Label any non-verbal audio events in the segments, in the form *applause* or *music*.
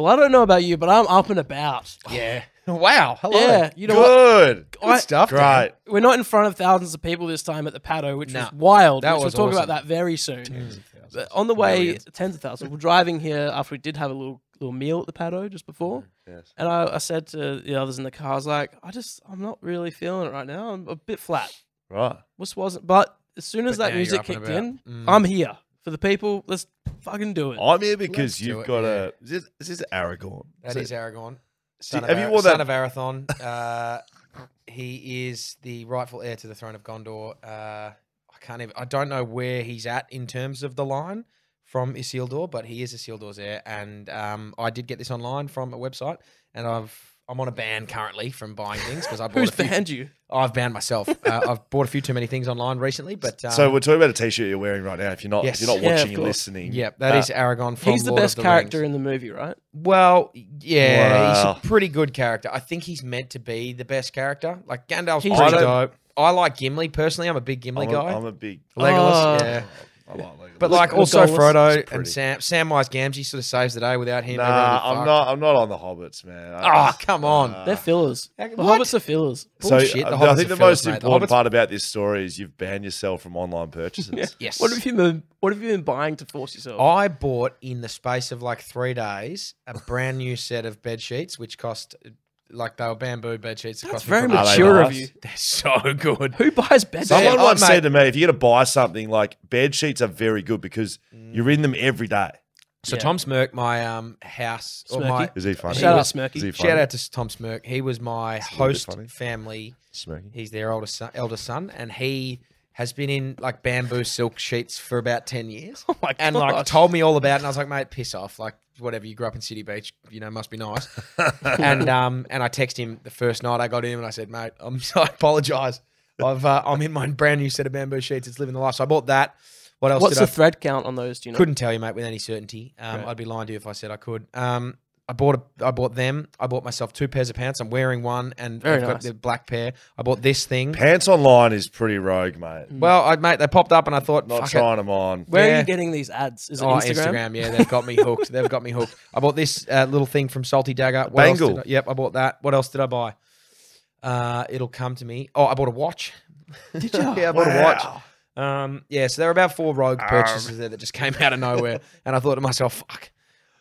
Well, I don't know about you, but I'm up and about. Yeah. *laughs* Wow. Hello. Yeah, you know what? Good. Good stuff. Dan. Great. We're not in front of thousands of people this time at the Paddo, which No. was wild. That which was we'll talk about that very soon. But on the way, tens of thousands. We're driving here after we did have a little little meal at the Paddo just before. Yes. And I, I said to the others in the car, I was like, I just, I'm not really feeling it right now. I'm a bit flat. Right. This wasn't, but as soon as But that music you're up and kicked in, Mm. I'm here for the people. Let's fucking do it. I'm here because Let's do you've it, got yeah. a. Is this, is this Aragorn? That it- is Aragorn. Son, have you Ar- worn son that- of Arathorn. *laughs* Uh, he is the rightful heir to the throne of Gondor. Uh, I can't even. I don't know where he's at in terms of the line from Isildur, but he is Isildur's heir. And um, I did get this online from a website, and I've. I'm on a ban currently from buying things because I bought Who's a few. banned you? I've banned myself. uh, *laughs* I've bought a few too many things online recently, but um, so we're talking about a T-shirt you're wearing right now. If you're not, Yes. if you're not Yeah, of watching and listening. yeah, that uh, is Aragorn from He's the Lord best of the character Rings. in the movie, right? Well, yeah, he's a pretty good character. I think he's meant to be the best character. Like Gandalf's He's pretty I dope. I like Gimli personally. I'm a big Gimli I'm a, guy. I'm a big. Legolas, Oh. yeah. I like Legolas. But like also Legolas, Frodo and Sam Samwise Gamgee sort of saves the day without him. Nah, I'm not. I'm not on the hobbits, man. I Ah, just- come on. uh, They're fillers. The what? hobbits are fillers. so bullshit, the I- I think are the fillers, most mate. The important Hobbits- part about this story is you've banned yourself from online purchases. Yes. What have you been? What have you been buying to force yourself? I bought in the space of like three days a brand new set of bed sheets, which cost like they were bamboo bed sheets. that That's cost very probably- Are they mature of you. *laughs* They're so good. Who buys bed sheets? Someone Yeah, once oh, said to me, if you're going to buy something, like bed sheets are very good because Mm. you're in them every day. So Yeah. Tom Smirk, my um house or Smirky? my Is he funny? Shout out Smirky. funny? shout out to Tom Smirk. He was my little host family. Smirky. He's their oldest son, eldest son, and he has been in like bamboo silk sheets for about ten years. *laughs* Oh my and like gosh. told me all about it. And I was like, mate, piss off. Like, whatever. You grew up in City Beach, you know, must be nice. *laughs* and um, and I texted him the first night I got him, and I said, mate, I'm *laughs* I apologize. I've uh, I'm in my brand new set of bamboo sheets. It's living the life. So I bought that. What else What's did the I? thread count on those? Do you know? couldn't tell you, mate, with any certainty. Um, Right. I'd be lying to you if I said I could. Um, I bought a, I bought them. I bought myself two pairs of pants. I'm wearing one, and Very I've got nice. the black pair. I bought this thing. Pants online is pretty rogue, mate. Well, I, mate, they popped up, and I thought, Not fuck it. trying them on. Where are Yeah. you getting these ads? Is it Oh, Instagram? Yeah, they've got me *laughs* hooked. They've got me hooked. I bought this uh, little thing from Salty Dagger. What else bangle. did I- yep, I bought that. What else did I buy? Uh, it'll come to me. Oh, I bought a watch. Did *laughs* you? yeah, I bought a watch. Um, yeah, so there were about four rogue purchases there that just came out of nowhere, and I thought to myself, "Fuck,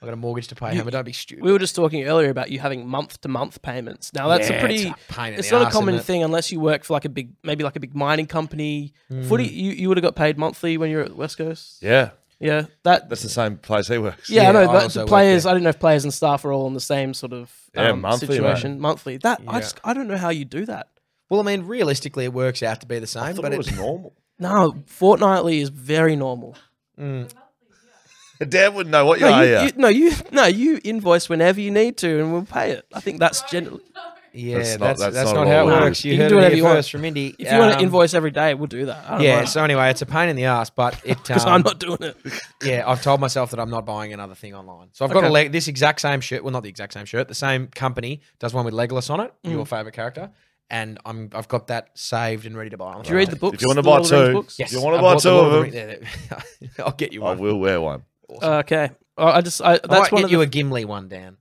I got a mortgage to pay. You- Hammer, don't be stupid." We were just talking earlier about you having month to month payments. Now that's Yeah, a pretty. it's a pain in It's the not a common thing unless you work for like a big, maybe like a big mining company. Hmm. Footy, you, you would have got paid monthly when you're at West Coast. Yeah, Yeah, that. that's the same place he works. yeah, Yeah, I know. I But also the work players. I don't know if players and staff are all in the same sort of Yeah, um, monthly, mate. situation. Monthly. That I just I don't know how you do that. Well, I mean, realistically, it works out to be the same, thought but it it, was normal. No, fortnightly is very normal. Mm. Dad wouldn't know what you No, are. you, yeah. you, no, you no, you invoice whenever you need to, and we'll pay it. I think that's generally. yeah, That's that's not- that's, that's that's not not, how it what works. is. You, You can heard do it whatever here you want. first from Indy. If you want Um, to invoice every day, we'll do that. I don't yeah. mind. So anyway, it's a pain in the ass, but *laughs* it. because um, I'm not doing it. Yeah, I've told myself that I'm not buying another thing online. So I've got Okay. a leg. This exact same shirt. Well, not the exact same shirt. The same company does one with Legolas on it, Mm. your favorite character, and I'm I've got that saved and ready to buy. Do you read the books? If you want to buy Lord of the Rings two, books? Yes, if you want to buy two of them, *laughs* I'll get you one. I will wear one. Okay. Oh, I just I, I that's might one get of you the. a Gimli one, Dan.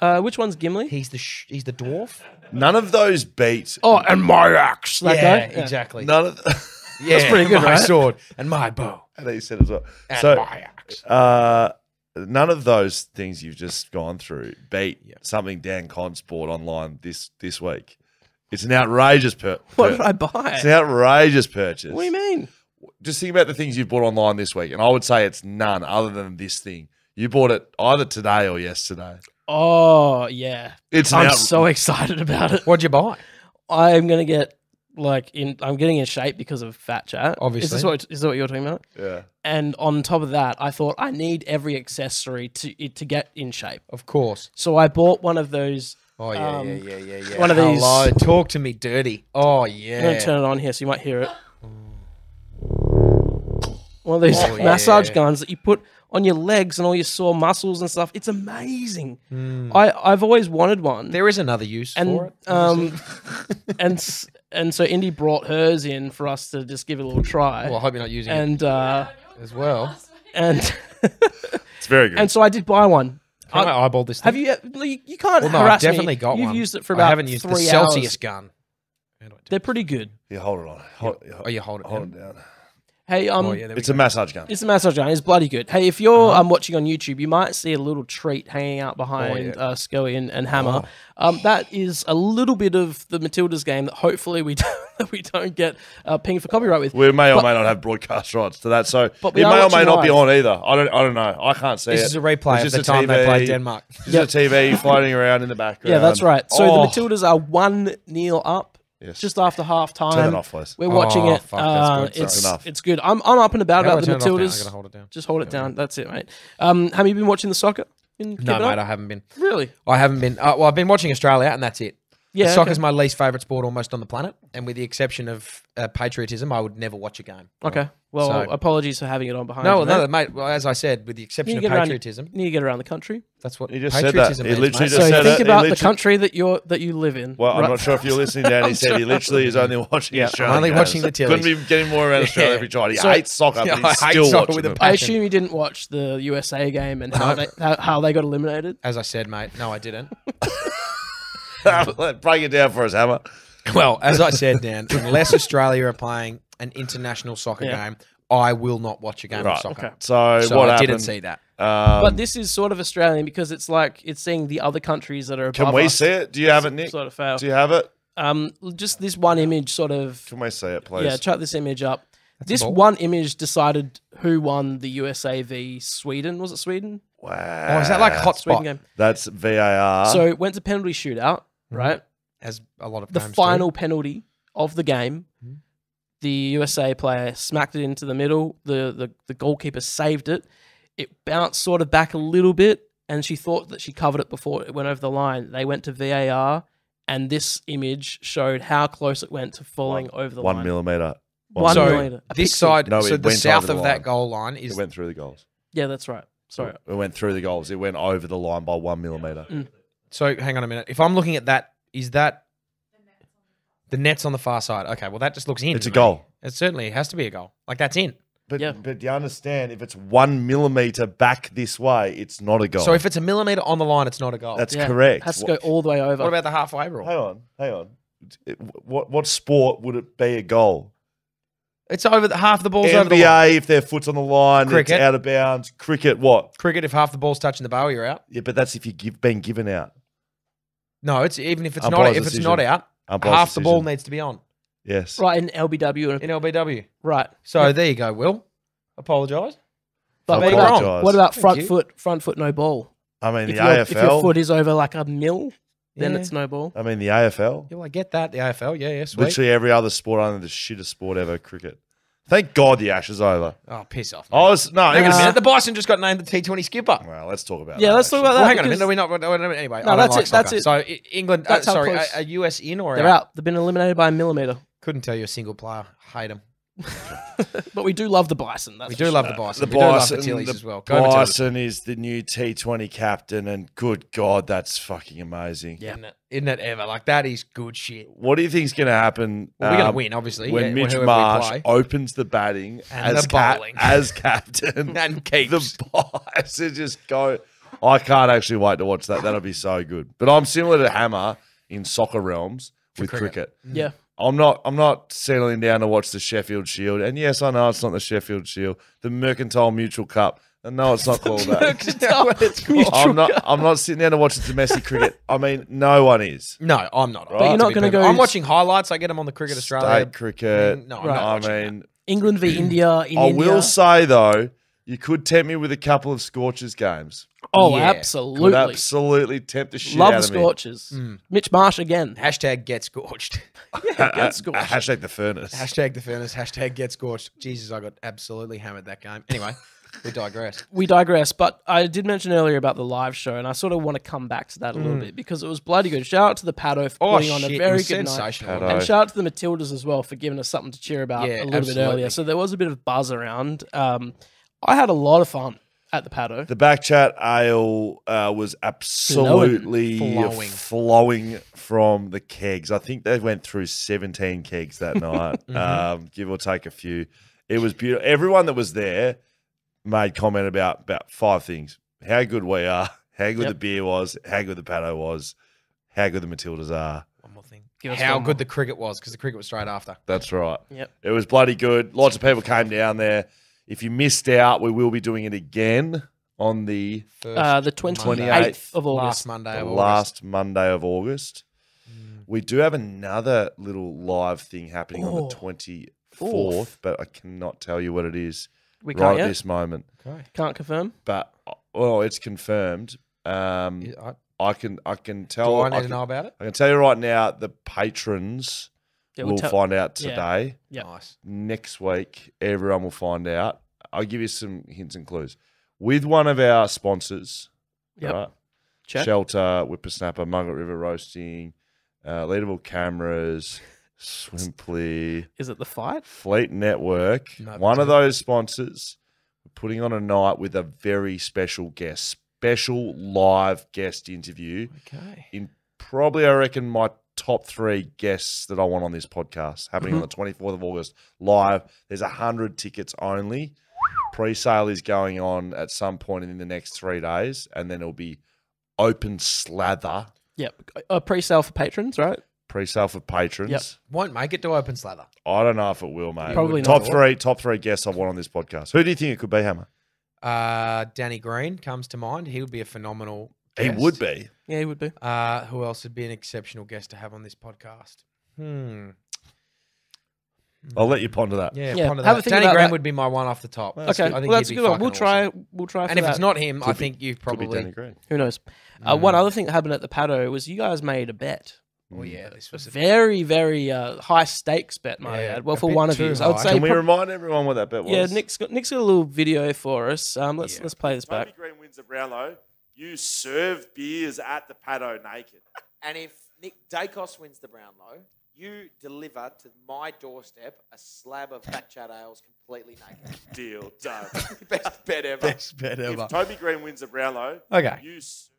uh, which one's Gimli? He's the sh- he's the dwarf. None of those beat. Oh, and my axe. That yeah, guy. exactly. None of. *laughs* Yeah, That's pretty good, my right? sword and my bow and he said as well. and So, my axe. uh, none of those things you've just gone through beat Yep. something Dan Const bought online this this week. It's an outrageous per. What per- did I buy? It's an outrageous purchase. What do you mean? Just think about the things you've bought online this week, and I would say it's none other than this thing. You bought it either today or yesterday. Oh yeah, It's I'm out- so *laughs* excited about it. What'd you buy? I'm gonna get like in. I'm getting in shape because of Fat Chat. Obviously, is Obviously. this what is this what you're talking about? yeah. And on top of that, I thought I need every accessory to to get in shape. Of course. So I bought one of those. Oh yeah, Um, yeah, yeah, yeah, yeah. one of these- Hello, talk to me dirty. Oh yeah. I'm gonna yeah. turn it on here so you might hear it. One of these Oh, *laughs* massage yeah. guns that you put on your legs and all your sore muscles and stuff. It's amazing. Mm. I I've always wanted one. There is another use for and it. um *laughs* and and so Indy brought hers in for us to just give it a little try. well, I hope you're not using and uh as well. and *laughs* It's very good. and so I did buy one. Can I- I eyeball this? Have thing? you? You, you can't Well, no, I've harass me. definitely got You've one. used it for about I haven't used three the Celsius hours. gun. Do do? They're pretty good. Yeah, hold it on. Hold, Oh, you hold it hold down. it down. Hey, um, oh, yeah, there we It's a massage gun. It's a massage gun. It's bloody good. Hey, if you're Uh-huh. um, watching on YouTube, you might see a little treat hanging out behind yeah. uh, Scully and, and Hammer. Oh. Um, that is a little bit of the Matildas game that hopefully we *laughs* don't, we don't get uh, pinged for copyright with. We may or But- may not have broadcast rights to that, so *laughs* But it may or may watching not be on either. I don't. I don't know. I can't see This it. is a replay It's of the just a time they TV. played Denmark. Just a TV *laughs* floating around in the background. Yeah, that's right. So Oh, the Matildas are one nil up Yes. just after half turn it off, please. We're watching Oh, it. fuck, that's uh, good. Sorry. It's Enough. it's good. I'm I'm up and about How do about I the turn it off now? I Matildas. gotta hold it down. Just hold it down. That's it, mate. Um, have you been watching the soccer? Been No, keeping mate. I haven't been. Really? I haven't been. Uh, well, I've been watching Australia, and that's it. Yeah. Soccer's okay. my least favourite sport almost on the planet, and with the exception of uh, patriotism, I would never watch a game. Okay. Well, So- apologies for having it on behind. No, you, no, mate. mate. Well, as I said, with the exception of get around- patriotism, You need to get around the country. that's what He just said that. patriotism He means, literally just So said think it. He about the country that you're that you live in. Well, I'm not sure if you're listening, Dan. He *laughs* said he literally is only watching Yeah, I'm Australia. only games. watching the Couldn't be getting more around Australia Yeah. every try. He So- hates soccer, Yeah, *laughs* but I he's hate still soccer watching with a them. I assume you didn't watch the USA game and how they how, how they got eliminated. As I said, mate. No, I didn't. *laughs* *laughs* Break it down for us, Hammer. Well, as I said, Dan, unless Australia are playing an international soccer Yeah. game, I will not watch a game Right. of soccer. Okay. So, So what I happened? didn't see that. Um, But this is sort of Australian because it's like it's seeing the other countries that are above can we us see it? Do you have it, Nick? sort of fail. Do you have it? Um, just this one image, sort of. Can we see it, please? Yeah, chuck this image up. this one image decided who won the USA v Sweden. Was it Sweden? wow. Oh, is that like a hot Sweden game. That's VAR. So it went to penalty shootout, right? As a lot of the games do. final penalty of the game, Mhm. the USA player smacked it into the middle. The, the the goalkeeper saved it. It bounced sort of back a little bit, and she thought that she covered it before it went over the line. They went to VAR, and this image showed how close it went to falling over the one line. millimeter. One so millimeter. A this side, No, so the south of the that goal line It is went through the goals. Yeah, that's right. Sorry. It went through the goals. It went over the line by one millimeter. So hang on a minute. If I'm looking at that, is that the net's on the far side? Okay, well that just looks in. It's a me. goal. It certainly has to be a goal. Like that's in. But, Yeah. but do you understand? If it's one millimeter back this way, it's not a goal. So if it's a millimeter on the line, it's not a goal. that's Yeah, correct. Has to What- go all the way over. what about the halfway rule? Hang on, hang on. It- what what sport would it be a goal? It's over the half the ball's over the line. NBA if their foot's on the line, Cricket. it's out of bounds. Cricket, what? Cricket, if half the ball's touching the bow, you're out. Yeah, but that's if you give been given out. No, it's even if it's not if it's decision. not out, Umpire's half the ball decision. needs to be on Yes. right in LBW. in LBW. Right. So there you go, Will. Apologise. But Being what about, wrong. what about Thank front you. foot? Front foot, no ball. I mean If, the your, if your AFL. foot is over like a mil, then Yeah. it's no ball. I mean the AFL. Yeah, well, I get that. The AFL, yeah, yeah, sweet. Literally every other sport other than the shittest sport ever, cricket. Thank God the Ash is over. Oh, piss off. I was no. Hang on a Uh, minute. The Bison just got named the T20 skipper. well, let's talk about. That. Yeah, that, let's talk actually. about Well, that. hang on a because minute. Are we not? no, no, Anyway, No, I don't that's like it, that's soccer. it. So I- England, uh, That's how sorry, close. a, a US in or They're out? out. They've been eliminated by a millimeter. Couldn't tell you a single player. Hate them. *laughs* But we do love the Bison. That's We for do love the Bison. The we do love Bison, the Tillies the as well. Go Bison is the new T20 captain, and good God, that's fucking amazing. Yeah. Isn't it, isn't it ever? Like that is good shit. What do you think's going to happen? Well, we're gonna um, win, obviously. when yeah, Mitch Marsh opens the batting And as the cap- bowling. *laughs* as captain *laughs* And keeps. the Bison just go. I can't actually wait to watch that. That'll be so good. But I'm similar to Hammer in soccer realms with cricket. cricket. Yeah. I'm not. I'm not settling down to watch the Sheffield Shield. And yes, I know it's not the Sheffield Shield, the Mercantile Mutual Cup. And no, it's not called that. Is that what it's called? I'm not. I'm not sitting down to watch the domestic cricket. I mean, no one is. No, I'm not. But you're to not be gonna perfect. go- I'm watching highlights. I get them on the Cricket Australia. State cricket. Mm, no, I'm Right. not I watching that. mean, England v India in I India. will say though, you could tempt me with a couple of Scorchers games. oh, Yeah. Could absolutely. absolutely tempt the shit Love out the of me. Scorchers. Mm. Mitch Marsh again. Hashtag get scorched. *laughs* Ha- get *laughs* scorched. Hashtag the furnace. Hashtag the furnace. Hashtag get scorched. Jesus, I got absolutely hammered that game. Anyway, *laughs* we digress. We digress, but I did mention earlier about the live show, and I sort of want to come back to that a little bit because it was bloody good. Shout out to the Paddo for Mm. Oh putting on a very good night. Paddo. And shout out to the Matildas as well for giving us something to cheer about Yeah, a little bit earlier. So there was a bit of buzz around. Um, I had a lot of fun at the Paddo. The back chat ale uh, was absolutely Flowing. flowing. from the kegs. I think they went through 17 kegs that *laughs* night, Mhm. um, give or take a few. It was beautiful. Everyone that was there made comment about about five things: how good we are, how good Yep. the beer was, how good the paddo was, how good the Matildas are. One more thing. How good more. the cricket was, because the cricket was straight after. That's right. Yep. It was bloody good. Lots of people came down there. If you missed out, we will be doing it again on the, First Uh, the Monday. 28th of last August. Monday the of last Monday of August. Mm. We do have another little live thing happening on the 24th, Fourth. but I cannot tell you what it is We right can't at yet. this moment. Okay. Can't confirm. But, well, it's confirmed. Um, Yeah, I, I can I can tell. do. I need I to know about it? I can tell you right now, the patrons Yeah, will we'll tell- find out yeah. today. Yep. Nice. Next week, everyone will find out. I'll give you some hints and clues. With one of our sponsors, Yep. right? Check. Shelter, Whippersnapper, Margaret River Roasting, uh, Leederville Cameras, *laughs* Swimply, Is it the fight? Fleet Network. No, one of but- those sponsors, we're putting on a night with a very special guest, special live guest interview Okay. in probably I reckon my top three guests that I want on this podcast happening on the 24th of August live. There's a hundred tickets only. Pre-sale is going on at some point in the next three days, and then it'll be open slather Yep. A pre-sale for patrons, right? pre-sale for patrons. Yep. Won't make it to open slather. I don't know if it will, mate. Probably top not. three, top three guests I want on this podcast. Who do you think it could be, Hammer? Uh, Danny Green comes to mind. He would be a phenomenal. He guest. would be. Yeah, he would be. Uh, who else would be an exceptional guest to have on this podcast? Hmm. I'll let you ponder that. Yeah, Yeah, ponder have that. a think Danny about Green that. would be my one off the top. That's okay, I think well, that's a he'd be good one. We'll fucking try. awesome. We'll try. For And if that. it's not him, I Could be- think you've Could be probably. Danny Green. who knows? Uh, one Mm. other thing that happened at the Paddo was you guys made a bet. Oh yeah, this was a very, very uh, high stakes bet, might I Yeah, add. Well, a for bit one of too you, I would high. say. Can we prob- remind everyone what that bet was? yeah, Nick's got Nick's got a little video for us. Um, let's Yeah. let's play this back. Toby Green wins the Brownlow. You serve beers at the paddo naked. *laughs* And if Nick Daicos wins the Brownlow, you deliver to my doorstep a slab of Fat Chat Ales completely naked. *laughs* Deal done. *laughs* Best bet ever. best bet ever. if Toby Green wins the Brownlow, Okay. you s-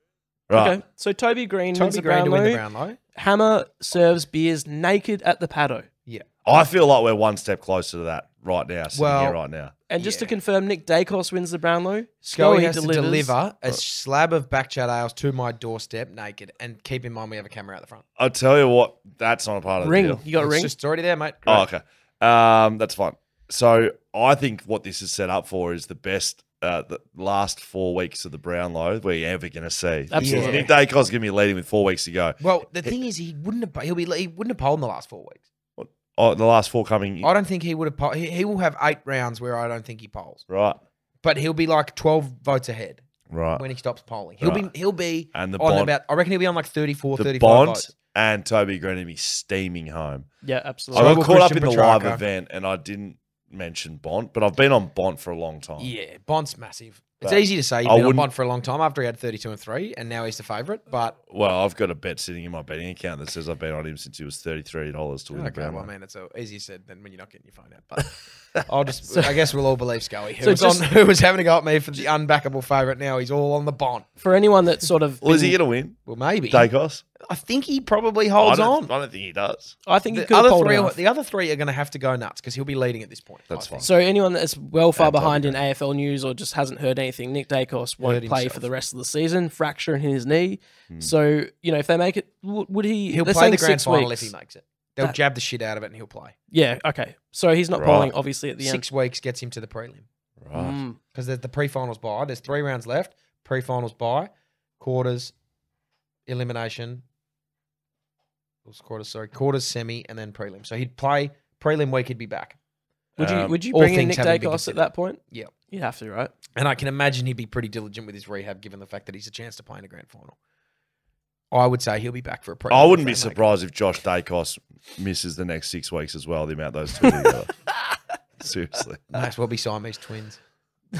Right. Okay, so Toby Green wins Toby the Green to win the Brownlow. Brownlow. Hammer serves beers naked at the Paddo. Yeah. I feel like we're one step closer to that right now, sitting Well, here right now. And just to confirm, Nick Daicos wins the Brownlow. Scully Scully has delivers. to deliver a slab of back chat ales to my doorstep naked. And keep in mind, we have a camera out the front. I'll tell you what, that's not a part of the ring. deal. You got a It's ring? just already there, mate. Oh, okay. Um, that's fine. So I think what this is set up for is the best. Uh, the last four weeks of the Brownlow we're ever going to see. Absolutely. Nick Daicos going to be leading with four weeks to go. Well, the thing is, he wouldn't have. He'll be. He wouldn't have polled in the last four weeks. Oh, the last four coming I don't think he would have. Polled. He, he will have eight rounds where I don't think he polls, right, but he'll be like twelve votes ahead right. when he stops polling. He'll Right. be. He'll be And the on Bont, about. I reckon he'll be on like 34, the 35 Bont, votes. and Toby Green to be steaming home. Yeah, absolutely. I absolutely. got will caught up Christian in the live Petracca. event, and I didn't mention Bont, but I've been on Bont for a long time. Yeah, Bont's massive. It's easy to say. He's I been on wouldn't- Bont for a long time after he had 32 and 3, and now he's the favourite. But Well, I've got a bet sitting in my betting account that says I've been on him since he was thirty-three dollars to win the okay, well, Brownlow. man, it's a, easier said than when you're not getting your phone out. But *laughs* I'll just, I guess we'll all believe Scully, who, So was just- on, who was having a go at me for the unbackable favourite. Now he's all on the Bond. For anyone that's sort of. Well, is he going to win? Well, maybe. Daicos? I think he probably holds don't, on. I don't think he does. I think he The could other pulled three, it are- the other three are going to have to go nuts because he'll be leading at this point. That's I think. So anyone that's well far behind in AFL news or just hasn't heard anything, Nick Daicos won't Hurt play himself. for the rest of the season, fracture in his knee. Hmm. So you know if they make it, would he? He'll play the grand final weeks. if he makes it. They'll That- jab the shit out of it and he'll play. Yeah. Okay. So he's not Right. polling obviously at the Six weeks gets him to the prelim Right. end. Mm. because there's the pre-finals bye. There's three rounds left. Pre-finals bye, quarters, elimination. What's quarters? Sorry, quarter, semi, and then prelim. So he'd play prelim week. He'd be back, Would you Um, would you all bring in things Nick having been Daicos at that point? Yeah. You'd have to, right? and I can imagine he'd be pretty diligent with his rehab, given the fact that he's a chance to play in a grand final. I would say he'll be back for a prelim. I wouldn't be make it. surprised if Josh Daicos misses the next six weeks as well. The amount those two together. *laughs* Seriously. Might as well be Siamese twins. *laughs*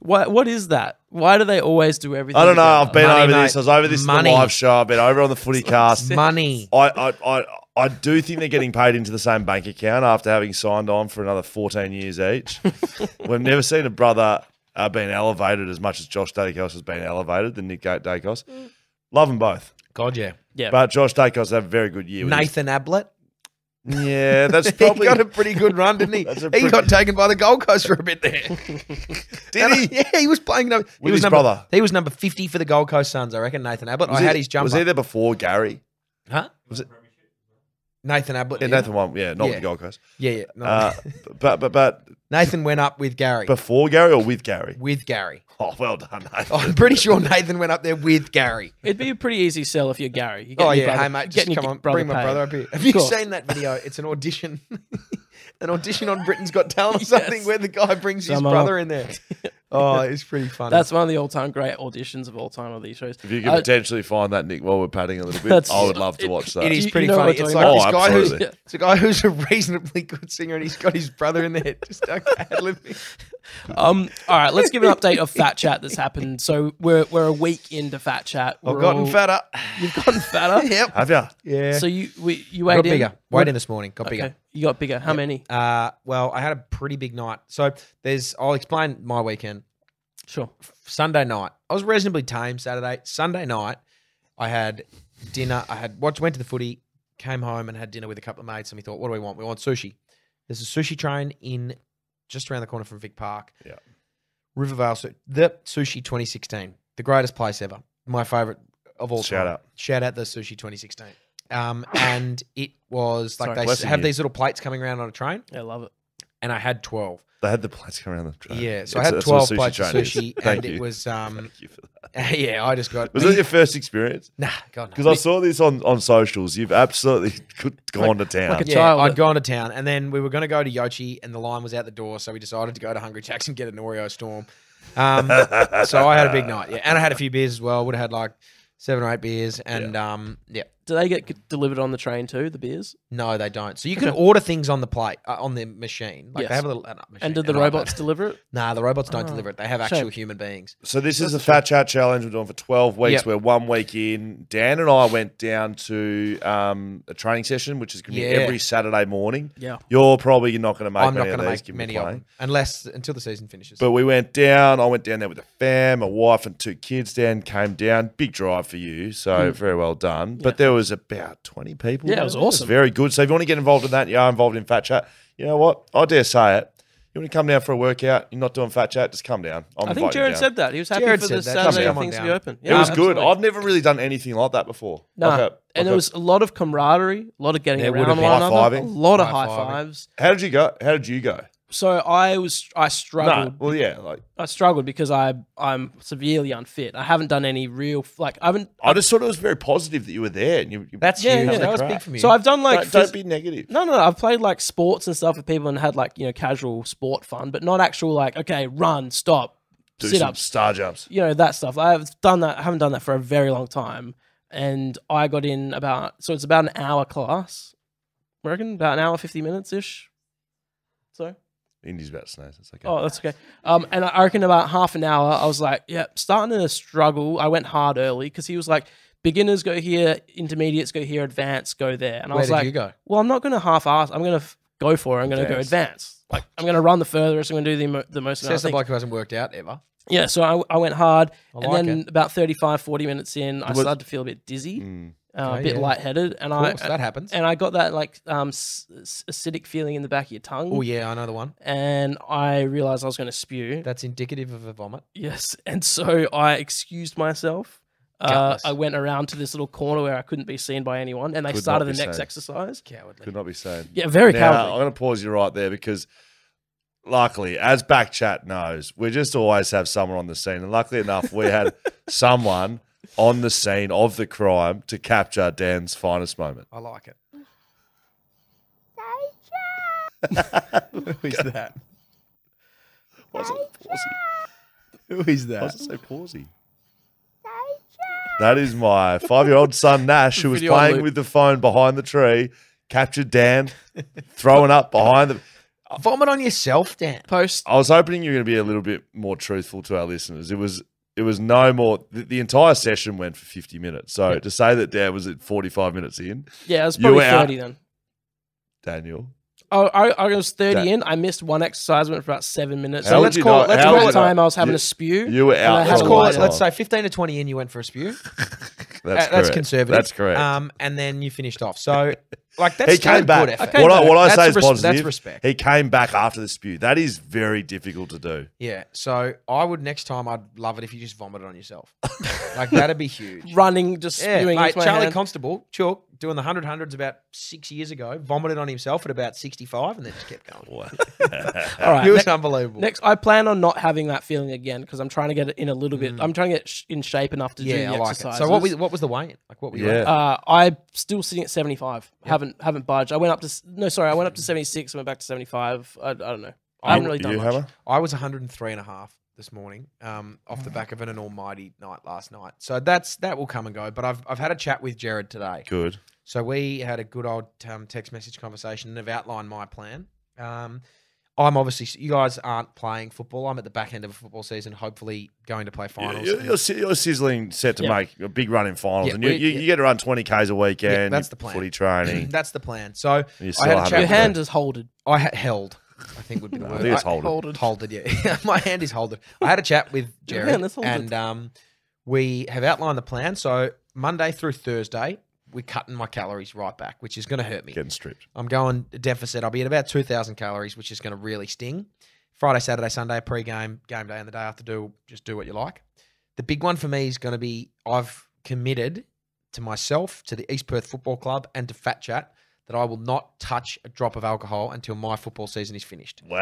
What what is that? Why do they always do everything? I don't know. together? I've been Money, over mate. this. I was over this Money. in the live show. I've been over on the footy cast. Money. I, I, I, I do think they're getting paid into the same bank account after having signed on for another 14 years each. *laughs* We've never seen a brother uh, being elevated as much as Josh Daicos has been elevated than Nick Daicos. Love them both. God, yeah. Yeah. But Josh Daicos had a very good year. Nathan Ablett. Yeah, that's *laughs* he probably. got a pretty good run, didn't he? *laughs* He pretty- got taken by the Gold Coast for a bit there. *laughs* Did uh, he? Yeah, he was playing. No, he was his number, brother. He was number fifty for the Gold Coast Suns, I reckon. Nathan Ablett. Was I he- had his jumper. Was he there before Gary? Huh? Was it? Nathan Ablett. Yeah, Nathan won. Yeah, not Yeah. with the Gold Coast. Yeah, yeah. no. Uh, *laughs* but but but *laughs* Nathan went up with Gary. before Gary or with Gary? with Gary. *laughs* Oh, well done, Nathan. I'm pretty sure Nathan went up there with Gary. It'd be a pretty easy sell if you're Gary. You Oh your yeah, brother- hey mate, just getting come on, bring my paid. brother up here. Have you course. seen that video? It's an audition, an audition on Britain's Got Talent or something, Yes. where the guy brings his Someone brother up. in there. Oh, it's pretty funny. That's one of the all-time great auditions of all time of these shows. If you can Uh, potentially find that Nick while we're padding a little bit, I would love to watch that. it is pretty you know funny. It's like about? this guy who's it's a guy who's a reasonably good singer, and he's got his brother in there just ad libbing. Um, all right, let's give an update of Fat Chat that's happened. So we're we're a week into Fat Chat. I've gotten all- fatter. You've gotten fatter. *laughs* yep. Have you? Yeah. So you we, you got weighed in. bigger. What- Weighed in this morning. Got bigger. Okay, you got bigger. How many? Uh, well, I had a pretty big night. So there's. I'll explain my weekend. Sure. Sunday night. I was reasonably tame Saturday. Sunday night, I had dinner. I had watched, went to the footy, came home and had dinner with a couple of mates, and we thought, what do we want? We want sushi. There's a sushi train in just around the corner from Vic Park. Yeah. Rivervale, Su- the sushi 2016, the greatest place ever. My favorite of all Shout time. out. Shout out the sushi 2016. Um, and it was like Sorry. they s- Blessing have you. these little plates coming around on a train, Yeah, I love it. and I had 12. They had the plates come around the train. Yeah, so I It's- had that's what 12 a plates of train is. sushi, Thank and you. it was *laughs* um, Thank you for that. *laughs* yeah, I just got Was that your first experience? Nah, God, no. Because I saw this on, on socials. You've absolutely *laughs* good- gone to town. like a yeah, child. I'd gone to town, and then we were going to go to Yo-Chi, and the line was out the door, so we decided to go to Hungry Jack's and get an Oreo Storm. Um, so I had a big night, yeah, and I had a few beers as well. Would have had like seven or eight beers, and um, yeah, Do they get delivered on the train too? The beers? no, they don't. So you can order things on the plate uh, on the machine, like Yes. they have a little uh, not machine, And did the an iPad. robots deliver it? Nah, the robots don't Oh, deliver it. They have shame. actual human beings. So this is the Fat Chat Challenge we're doing for 12 weeks. Yep. We're one week in. Dan and I went down to um, a training session, which is going to be Yeah. every Saturday morning. Yeah. You're probably not going to make I'm not many going to of these, make given many of playing. them unless until the season finishes. But we went down. I went down there with the fam, my wife, and two kids. Dan came down. Big drive for you, so very well done. But there was about twenty people. Yeah, it was awesome. very good. So if you want to get involved in that, you are involved in Fat Chat. You know what? I dare say it. You want to come down for a workout? You're not doing Fat Chat. Just come down. I'm I think inviting Jared down. said that. He was happy Jared for the said that. Come Saturday down. things to be Down. open. It was good. I've never really done anything like that before. No, Like a- and like there a- was a lot of camaraderie, a lot of getting There around been one another, a lot of high High-fiving. fives. How did you go? How did you go? So I was I struggled. No, struggled. well, yeah. Like I struggled because I I'm severely unfit. I haven't done any real like I haven't. I just thought it was very positive that you were there. And you, you That's Yeah, huge. yeah. That was big for me. So I've done like don't, don't be negative. No, no, no. I've played like sports and stuff with people and had like you know casual sport fun, but not actual like okay, run, stop, Do sit up, star jumps. you know that stuff. I've done that. I haven't done that for a very long time, and I got in about so it's about an hour class. I reckon about an hour fifty minutes ish. So Indy's about to sneeze. It's okay. oh, that's okay. Um, and I reckon about half an hour, I was like, yeah, starting to struggle. I went hard early because he was like, beginners go here, intermediates go here, advanced go there, and I Where was did like, you go? well, I'm not going to half-ass. I'm going to f- go for it. I'm going to go Advanced. advanced. Like I'm going to run the furthest. I'm going to do the, mo- the most. amount of Says the things. bloke who hasn't worked out ever. Yeah, so I, I went hard, I and like then it. about 35, 40 minutes in, I Was- started to feel a bit dizzy, Mm. Uh, a bit yeah. lightheaded, and Of I that happens. and I got that like um s- s- acidic feeling in the back of your tongue. Oh yeah, I know the one. And I realized I was going to spew. That's indicative of a vomit. Yes, *laughs* and so I excused myself. Uh, Gutless. I went around to this little corner where I couldn't be seen by anyone, and they Could started the next seen. exercise. Cowardly. Could not be said. Yeah, very now, cowardly. I'm going to pause you right there because, luckily, as back chat knows, we just always have someone on the scene. And luckily enough, we had *laughs* someone on the scene of the crime to capture Dan's finest moment. I like it. Who is that? Why is it pausey? Who is Why is it so pausey? That is my five-year-old son Nash, who was Video on playing loop. with the phone behind the tree, captured Dan, throwing up behind the. Vomit on yourself, Dan. Post. I was hoping you were going to be a little bit more truthful to our listeners. It was it was no more. The, the entire session went for fifty minutes. So to say that Dan was at forty five minutes in, Yeah, it was probably were out. 30 then. Daniel, Oh, I, I was 30 That- in. I missed one exercise, went for about seven minutes. How So let's call not- it, let's call would that you not- time I was having you- a spew. you were out. Let's for to a call it. Let's say 15 to 20 in. You went for a spew. That's Uh, that's correct. conservative. That's correct. Um, and then you finished off. So, *laughs* like that's he came back. Good effort. Okay, what I, what I That's say is res- positive. That's respect. He came back after the spew. That is very difficult to do. Yeah. So I would next time. I'd love it if you just vomited on yourself. *laughs* like that'd be huge. Running, just Yeah, spewing mate, Charlie hand. Constable, Chook, doing the hundred hundreds about six years ago, vomited on himself at about sixty-five, and then just kept going. *laughs* All right. it was ne- unbelievable. Next, I plan on not having that feeling again because I'm trying to get it in a little bit. I'm trying to get sh- in shape enough to do Mm. the I like it. So what was what was the weight? Like what were you? Yeah. Uh, I'm still sitting at 75. Haven't haven't budged. I went up to no, sorry, I went up to 76. I went back to 75. I, I don't know. I haven't really done you, much. Hammer? I was 103 and a half this morning, um, off the back of an almighty night last night. So that's that will come and go. But I've I've had a chat with Jared today. Good. So we had a good old um, text message conversation and have outlined my plan. Um, I'm obviously you guys aren't playing football. I'm at the back end of a football season, hopefully going to play finals. You're, you're, si- you're sizzling set to Yeah. make a big run in finals, Yeah, and you, we- you, yeah. you get to run 20 Ks a weekend. that's the plan. Footy training. *clears throat* That's the plan. So I had a chat Your hand is holded. I ha- held. I think would be the I word. think it's I- holded. Holded. Holded, yeah. *laughs* My hand is holded. I had a chat with Your Jared, hand is holded. and um, we have outlined the plan. So Monday through Thursday, we're cutting my calories right back, which is going to hurt me. Getting stripped. I'm going deficit. I'll be at about 2,000 calories, which is going to really sting. Friday, Saturday, Sunday, pre-game, game day, and the day after, do just do what you like. The big one for me is going to be I've committed to myself, to the East Perth Football Club, and to Fat Chat that I will not touch a drop of alcohol until my football season is finished. Wow.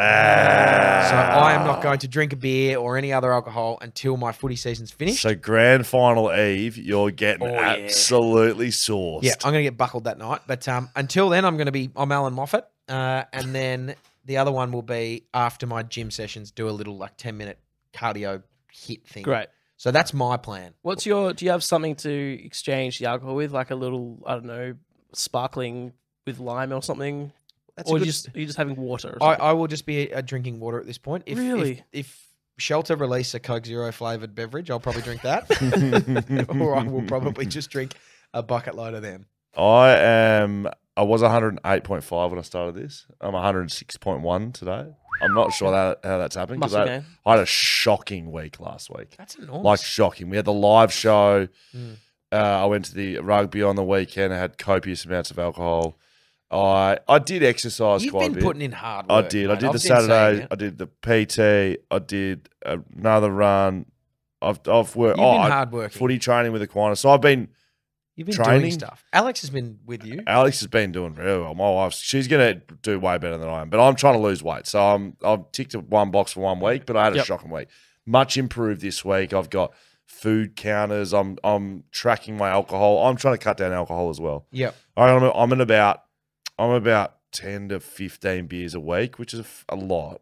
So I am not going to drink a beer or any other alcohol until my footy season's finished. So grand final eve, you're getting Oh, yeah. absolutely sauced. Yeah, I'm going to get buckled that night. But um, until then, I'm going to be I'm Alan Moffat, uh, and then the other one will be after my gym sessions, do a little like ten minute cardio hit thing. Great. So that's my plan. What's your? Do you have something to exchange the alcohol with, like a little, I don't know, sparkling with lime or something, That's or a you good- just are you just having water? Or I. I will just be uh, drinking water at this point. If, if- Really? If, Shelter release a Coke Zero flavored beverage, I'll probably drink that, *laughs* *laughs* or I will probably just drink a bucket load of them. I am. I was 108.5 when I started this. I'm 106.1 today. I'm not sure that, how that's happening because I. I had a shocking week last week. That's enormous. Like shocking. We had the live show. Mm. Uh, I went to the rugby on the weekend. I had copious amounts of alcohol. I I did exercise You've quite a been putting in hard I work. did. I did I've the Saturday. I did the PT. I did another run. I've I've worked. You've oh, been hard working. footy training with Aquinas. So I've been. You've been training. doing stuff. Alex has been with you. Alex has been doing really well. My wife, she's gonna do way better than I am. But I'm trying to lose weight, so I'm I've ticked one box for one week. But I had a Yep. shocking week. Much improved this week. I've got food counters. I'm I'm tracking my alcohol. I'm trying to cut down alcohol as well. Right, I'm, I'm in about I'm about ten to fifteen beers a week, which is a, f- a lot.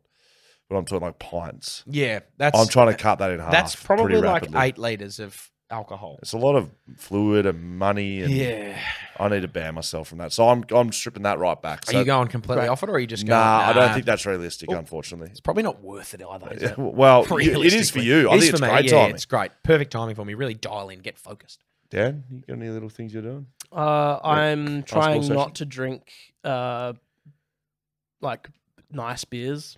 But I'm talking like pints. Yeah, that's. I'm trying to cut that in half. That's pretty probably like rapidly. eight liters of alcohol. It's a lot of fluid and money, and Yeah. I need to ban myself from that. So I'm I'm stripping that right back. Are So, you going completely off it, or are you just going? Nah, I don't think that's realistic, Oh. unfortunately. it's probably not worth it either. Is it? Well, you- it is for you. I It is think it's for great yeah, timing. It's great, perfect timing for me. Really dial in, get focused. Dan, you got any little things you're doing? Uh, I'm trying session? not to drink uh, like nice beers.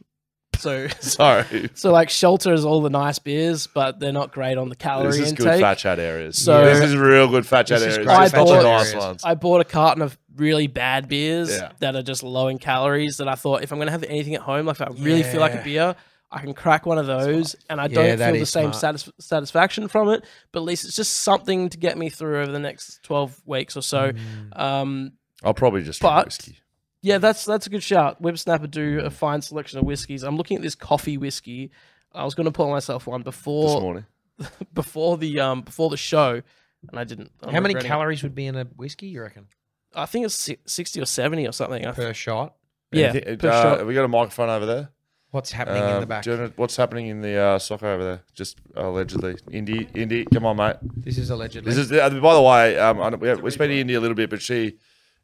So, *laughs* *laughs* Sorry. so like Shelter is all the nice beers, but they're not great on the calorie This is intake. good fat chat areas. So- this is real good fat chat areas. I Such bought- nice ones. I bought a carton of really bad beers Yeah. that are just low in calories. That I thought if I'm going to have anything at home, like if I really feel like a beer, I can crack one of those, and I Yeah, don't feel the same smart. satis- satisfaction from it. But at least it's just something to get me through over the next 12 weeks or so. Mm. Um, I'll probably just drink But- whiskey. Yeah, that's that's a good shout. Whipsnapper do a fine selection of whiskeys. I'm looking at this coffee whiskey. I was going to pour myself one This before morning. *laughs* before the um before the show, and I didn't. I'm How many regretting it. calories would be in a whiskey? You reckon I think it's sixty or seventy or something. I th- per shot? yeah, Anything- per uh, shot. Have we got a microphone over there? What's happening in Um, the back? do you know what's happening in the uh, soccer over there? Just allegedly. Indy, Indy, come on, mate. This is allegedly. This is, uh, by the way, um, I we, we speak to Indy a little bit, but she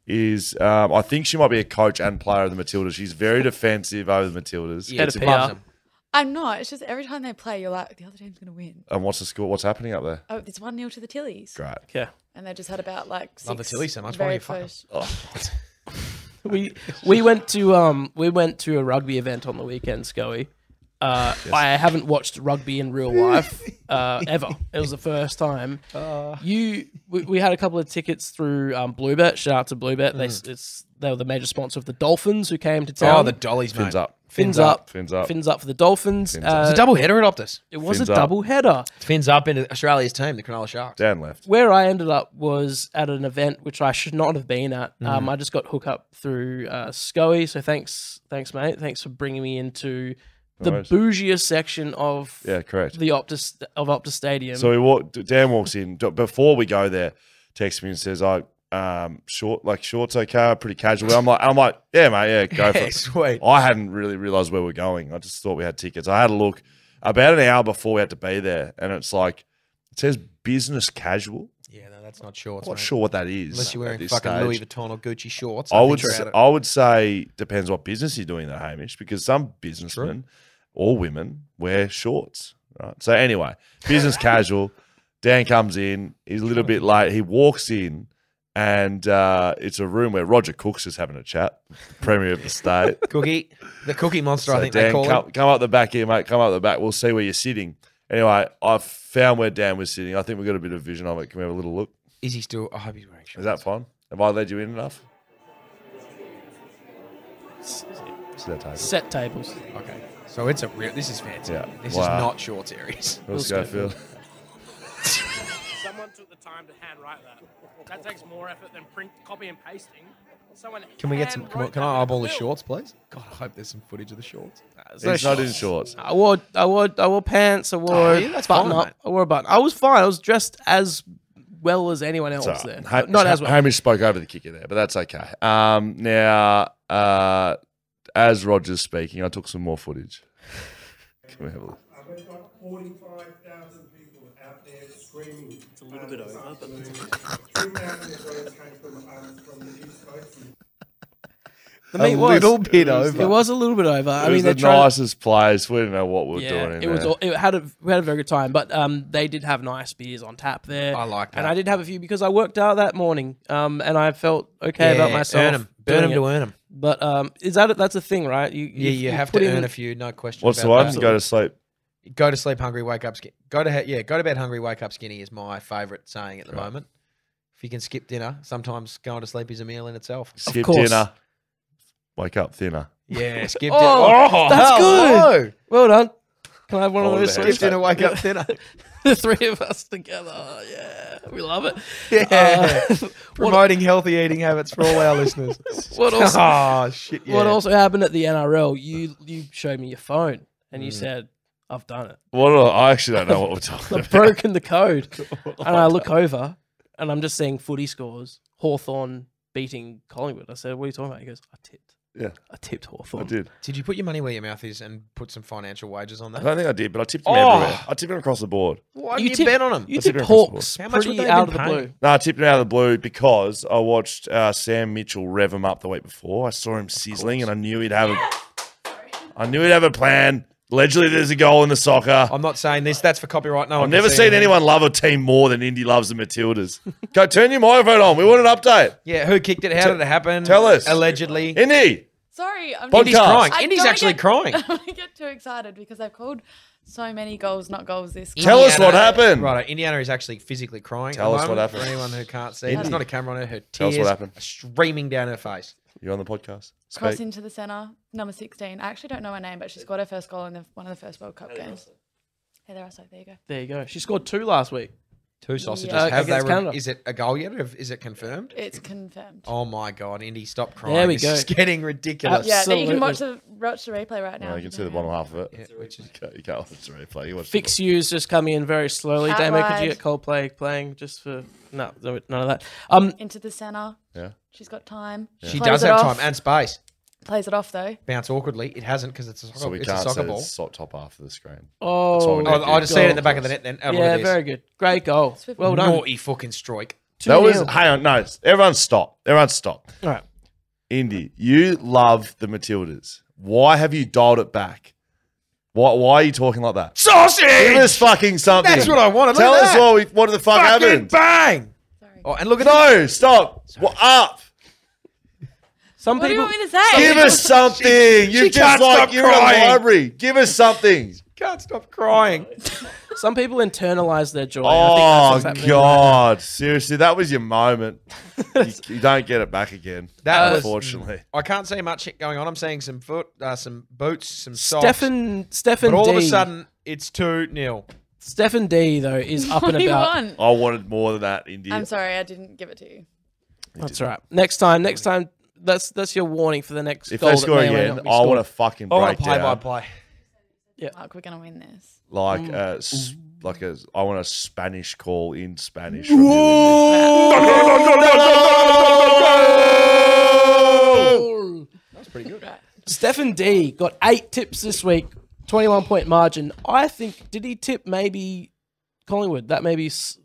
is, um, I think she might be a coach and player of the Matildas. She's very defensive over the Matildas. yeah, Head of it's PR. loves. I'm not. It's just every time they play, you're like, the other team's going to win. And what's the score? What's happening up there? Oh, it's 1 0 to the Tillies. Great. yeah. And they just had about like six Love the Tillies so much. Why very don't you fuck 'em? close. *laughs* *laughs* we we went to um we went to a rugby event on the weekend, Scully, Uh, I haven't watched rugby in real life *laughs* uh, ever. It was the first time. Uh. You, we, we had a couple of tickets through um, Bluebet. Shout out to Bluebet. They it's they were the major sponsor of the Dolphins who came to town. Oh, the dollies. Fins up. fins up, Fins up. fins up for the Dolphins. Fins up. Uh, It's a double header at Optus. it was Fins a up. double header. Fins up into Australia's team, the Cronulla Sharks. Dan left. where I ended up was at an event which I should not have been at. Um, Mm. I just got hooked up through uh, Scoey, so thanks, thanks, mate. Thanks for bringing me into the worries. bougiest section of Yeah, correct. the Optus of Optus Stadium. So he walked. Dan walks in before we go there. Texts me and says, "I um short like shorts okay, pretty casual." I'm like, I'm like, yeah, mate, yeah, go *laughs* for Yeah, it. sweet. I hadn't really realized where we're going. I just thought we had tickets. I had a look about an hour before we had to be there, and it's like it says business casual. Yeah, no, that's not shorts. I'm not mate. sure what that is. Unless you're wearing fucking stage. Louis Vuitton or Gucci shorts. I think would say, I would say depends what business you're doing, though, Hamish, because some businessmen or women wear shorts. Right. So anyway, business *laughs* casual. Dan comes in. He's a little bit late. He walks in, and uh, it's a room where Roger Cook's just having a chat, Premier of the state. *laughs* Cookie, the Cookie Monster, I So think they call come, it. come up the back here, mate. Come up the back. We'll see where you're sitting. Anyway, I've found where Dan was sitting. I think we've got a bit of vision of it. Can we have a little look? Is he still? I hope he's wearing shorts. Is that fine? Have I led you in enough? See that table? set tables. Okay, so it's a real. This is fancy. Yeah. This Wow. is not shorts areas. Let's We'll go, Phil. Someone took the time to handwrite that. That takes more effort than print, copy, and pasting. Someone Can we get some? Can, I- can I eyeball the shorts, please? God, I hope there's some footage of the shorts. He's not in shorts. I wore, I wore, I wore pants. I wore Oh, yeah, that's button fine, up. mate. I wore a button. I was fine. I was dressed as well as anyone else So, there. Ha- Not as well. Hamish spoke over the kicker there, but that's okay. Um, now, uh, as Roger's speaking, I took some more footage. Can we have a look? We've got 45,000 people out there screaming. It's a little bit over, but 2,000 of those came from, um, from the East Coast. The meet a was. little bit over. It was a little bit over. I mean, was the trying. nicest place. We didn't know what we were yeah, doing in it was. there. all- It had a we had a very good time, but um, they did have nice beers on tap there. I like that, and. I did have a few because I worked out that morning. Um, and I felt okay about myself. Earn them. Burn them to earn them. But um, is that that's a thing, right? You, Yeah, you have put to in- earn a few. No question. What's the about one? that. Go to sleep. Go to sleep hungry, wake up skinny. Go to yeah, go to bed hungry, wake up skinny is my favourite saying at the Right. moment. If you can skip dinner, sometimes going to sleep is a meal in itself. Skip course. dinner. Wake up thinner. Yeah, *laughs* skip Oh, dinner. that's hello. good. Well done. Can I have one of Oh, those? the Skip dinner, wake up dinner. *laughs* the three of us together. Yeah, we love it. Yeah. Uh, *laughs* what, Promoting healthy eating habits for all our listeners. *laughs* what also? oh shit! Yeah. What also happened at the NRL? You you showed me your phone and Mm. you said, "I've done it. What? do I I actually don't know what we're talking I've about. broken the code." and I look over and I'm just seeing footy scores. Hawthorn beating Collingwood. I said, "What are you talking about?" He goes, "I tipped. Yeah, I tipped Hawthorn." I did. Did you put your money where your mouth is and put some financial wagers on that? I that? don't think I did, but I tipped him Oh. everywhere. I tipped him across the board. Why You did you, tip- bet on them? You I tipped tipped him Hawks board. How much would pretty they have out of been the paying? blue. No, I tipped him out of the blue because I watched uh, Sam Mitchell rev him up the week before. I saw him sizzling, and I knew he'd have a. I knew he'd have a plan. Allegedly, there's a goal in the soccer. I'm not saying this. That's for copyright. No, I've one never seen anything. anyone love a team more than Indy loves the Matildas. *laughs* Go turn your microphone on. We want an update. Yeah, who kicked it? How did it happen? tell us. Allegedly. Indy, Sorry, I'm Podcast. Indy's crying. I Indy's actually get- crying. *laughs* I don't get too excited because I've called so many goals, not goals this Tell us what happened. Right, Indiana is actually physically crying. Tell us what happened. For anyone who can't see, Indy. there's not a camera on her. Her Tell us tears what happened. are streaming down her face. You on the podcast? Cross Speak. into the centre, number 16. I actually don't know her name, but she scored her first goal in the, one of the first World Cup games. Heather Russell, there you go. There you go. She scored two last week. Two sausages. Uh, Have they? against Re- Canada. is it a goal yet? Is it confirmed? It's confirmed. Oh my god, Indy, stop crying. There we This go. is getting ridiculous. yeah, then you can watch the watch the replay right now. No, you can see the bottom half of it. Yeah, which is You can't, you can't watch the replay. You watch the- Fix U's just coming in very slowly. Out Damo, could you get Coldplay playing just for no, no- none of that. Um, Into the centre. Yeah. She's got time. she Plays does have off. time and space. Plays it off though. Bounce awkwardly. It hasn't because it's a soccer, So we it's a can't soccer see ball. the so- top half of the screen. oh, what we Oh, need. I just see it in the back of the net. Then have a look yeah, at this. very good. Great goal. Swift. Well done. Naughty fucking strike. That was 2-0. hang on, no, everyone stop. Everyone stop. All right. Indy, you love the Matildas. Why have you dialed it back? Why, why are you talking like that? Sausage. Give us fucking something. That's what I wanted. Look Tell at us that. what, we, what the fuck Fucking happened. bang. Sorry. Oh, and look at No, stop. What up? Some What do you people. want me to say? Give us something. You're she just can't like you're in a library. Give us something. *laughs* Can't stop crying. Some people internalize their joy. I think that's Oh what's happening. God! Seriously, that was your moment. you, you don't get it back again. *laughs* That was- unfortunately. I can't see much going on. I'm seeing some foot, uh, some boots, some socks. Stefan Stefan but all D. of a sudden, it's two nil. Stefan D though is up What and about. want? I wanted more than that, India. I'm sorry, I didn't give it to you. That's all right. Next time, next time. That's that's your warning for the next If goal. they that score may or may again, not be I want scored. to fucking I want break to play by down play. Mark, we're gonna win this. like Mm. a s- like a. I want a Spanish call in Spanish. from you, *laughs* That's pretty good. Stefan D got eight tips this week, twenty-one point margin. I think did he tip maybe Collingwood? That maybe s-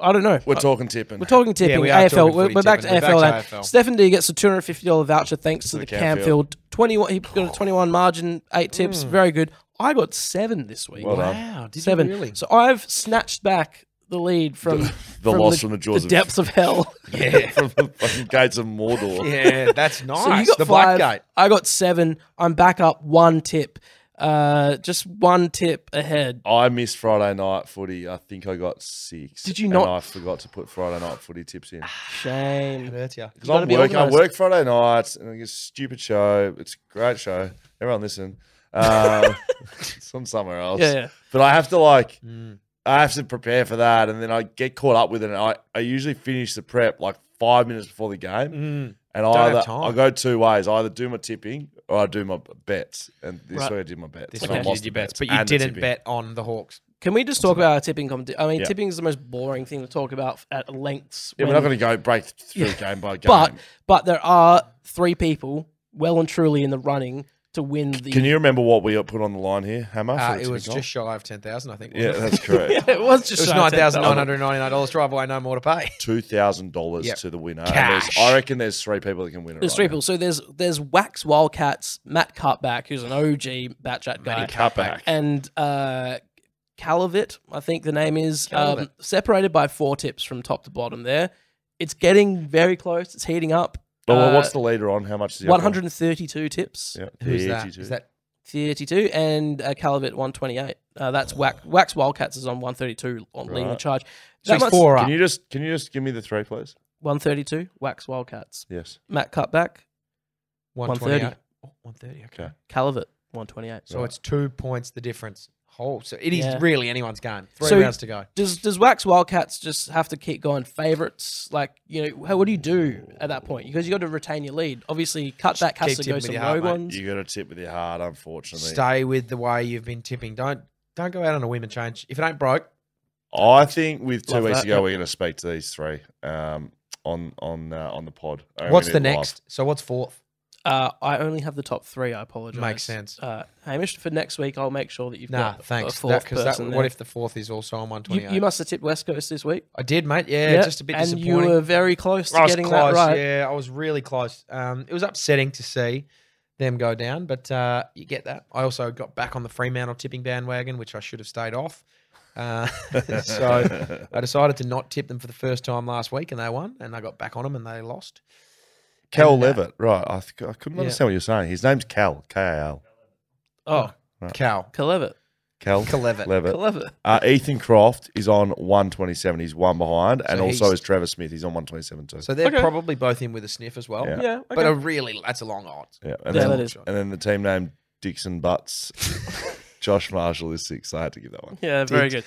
I don't know. We're talking tipping. We're talking tipping. we are AFL. talking we're, we're back to. We're AFL. back now. to AFL. Stefan D gets a two hundred fifty dollar voucher thanks to To the the Camfield. Camfield. Twenty-one. He got a oh. twenty-one margin, eight tips. Hmm. Very good. I got seven this week. Well. Wow, did seven. you really? So I've snatched back the lead from *laughs* The from loss from the jaws the of- depths of hell. *laughs* Yeah, *laughs* from the fucking gates of Mordor. yeah, that's nice. So you got the five. Blackgate. I got seven. I'm back up one tip. Uh, just one tip ahead. I missed Friday night footy. I think I got six. Did you and not- I forgot to put Friday night footy tips in. Shame. Hurt ya. Because gotta I'm be working. I work Friday nights, and it's a stupid show. It's a great show. Everyone listen. Um, *laughs* it's on somewhere else. Yeah, yeah. But I have to like, Mm. I have to prepare for that, and then I get caught up with it. And I, I usually finish the prep like five minutes before the game, Mm. and have either. I go two ways: I either do my tipping or I do my bets. And this Right. way I did my bets. This and one I you lost did your the bets, but you and the didn't tipping. bet on the Hawks. Can we just talk about our tipping competition? I mean, Yeah. tipping is the most boring thing to talk about at lengths. Yeah, we're when- not going to go break through Yeah. game by game. But but there are three people well and truly in the running to win the. Can you remember what we put on the line here, Hammer? for Uh, it was just shy of ten thousand, I think. Yeah, it? that's *laughs* correct. it was it just was shy nine of 10,000. thousand nine hundred ninety nine dollars. Drive away, no more to pay. *laughs* two thousand dollars Yep. to the winner. Cash. I reckon there's three people that can win it. There's right three now. people. So there's there's Wax Wildcats, Matt Cutback, who's an OG Backchat guy, Matty Cutback. and uh, Calavit, I think the name is, um, separated by four tips from top to bottom. There, it's getting very close. It's heating up. Oh, well, Uh, what's the leader on? How much is he? up on? 132 tips. Yeah, Who's that? 32. Is that 32 and uh, Calavit 128. Uh, that's Wax, Wax Wildcats is on 132 on leading the Right. charge. so he's much- four up? Can you just can you just give me the three, please? 132 Wax Wildcats. Yes. Matt Cutback, 128. 130. Oh, 130. Okay. Okay. Calavit 128. So it's two points the difference. Oh, so it is Yeah. really anyone's game. Three So- rounds to go. Does does Wax Wildcats just have to keep going favorites? Like you know, how, what do you do at that point? Because you got to retain your lead. Obviously, cut Cutback has keep to tipping go some your heart, rogue mate. ones. You got to tip with your heart, unfortunately. Stay with the way you've been tipping. Don't don't go out on a whim and change. If it ain't broke, I think with two Love weeks that, ago yep. we're going to speak to these three um, on on uh, on the pod. I what's mean, the live. next? So what's fourth? Uh, I only have the top three. I apologize. Makes sense. Uh, Hamish, for next week, I'll make sure that you've Nah, got thanks. a fourth Because person. what there. if the fourth is also on you, 128? you must have tipped West Coast this week? I did, mate. Yeah, just a bit and disappointing. you were very close to I was getting close. that right. Yeah, I was really close. Um, it was upsetting to see them go down, but uh, you get that. I also got back on the Fremantle tipping bandwagon, which I should have stayed off. Uh, *laughs* so I decided to not tip them for the first time last week, and they won. And I got back on them, and they lost. Cal And, Levitt, right? I, th- I couldn't Yeah. understand what you're saying. His name's Cal, K A L. Oh, Cal. Kalevitt. Cal Levitt. Levitt. Kalevitt. Uh, Ethan Croft is on 127. He's one behind, and So also he's- is Trevor Smith. He's on 127 too. So they're Okay. probably both in with a sniff as well. Yeah. Yeah, okay. But a really, that's a long odds. yeah, and Yeah, then, that is. And then the team name Dixon Butts. *laughs* Josh Marshall is six. So I had to give that one. yeah, very good.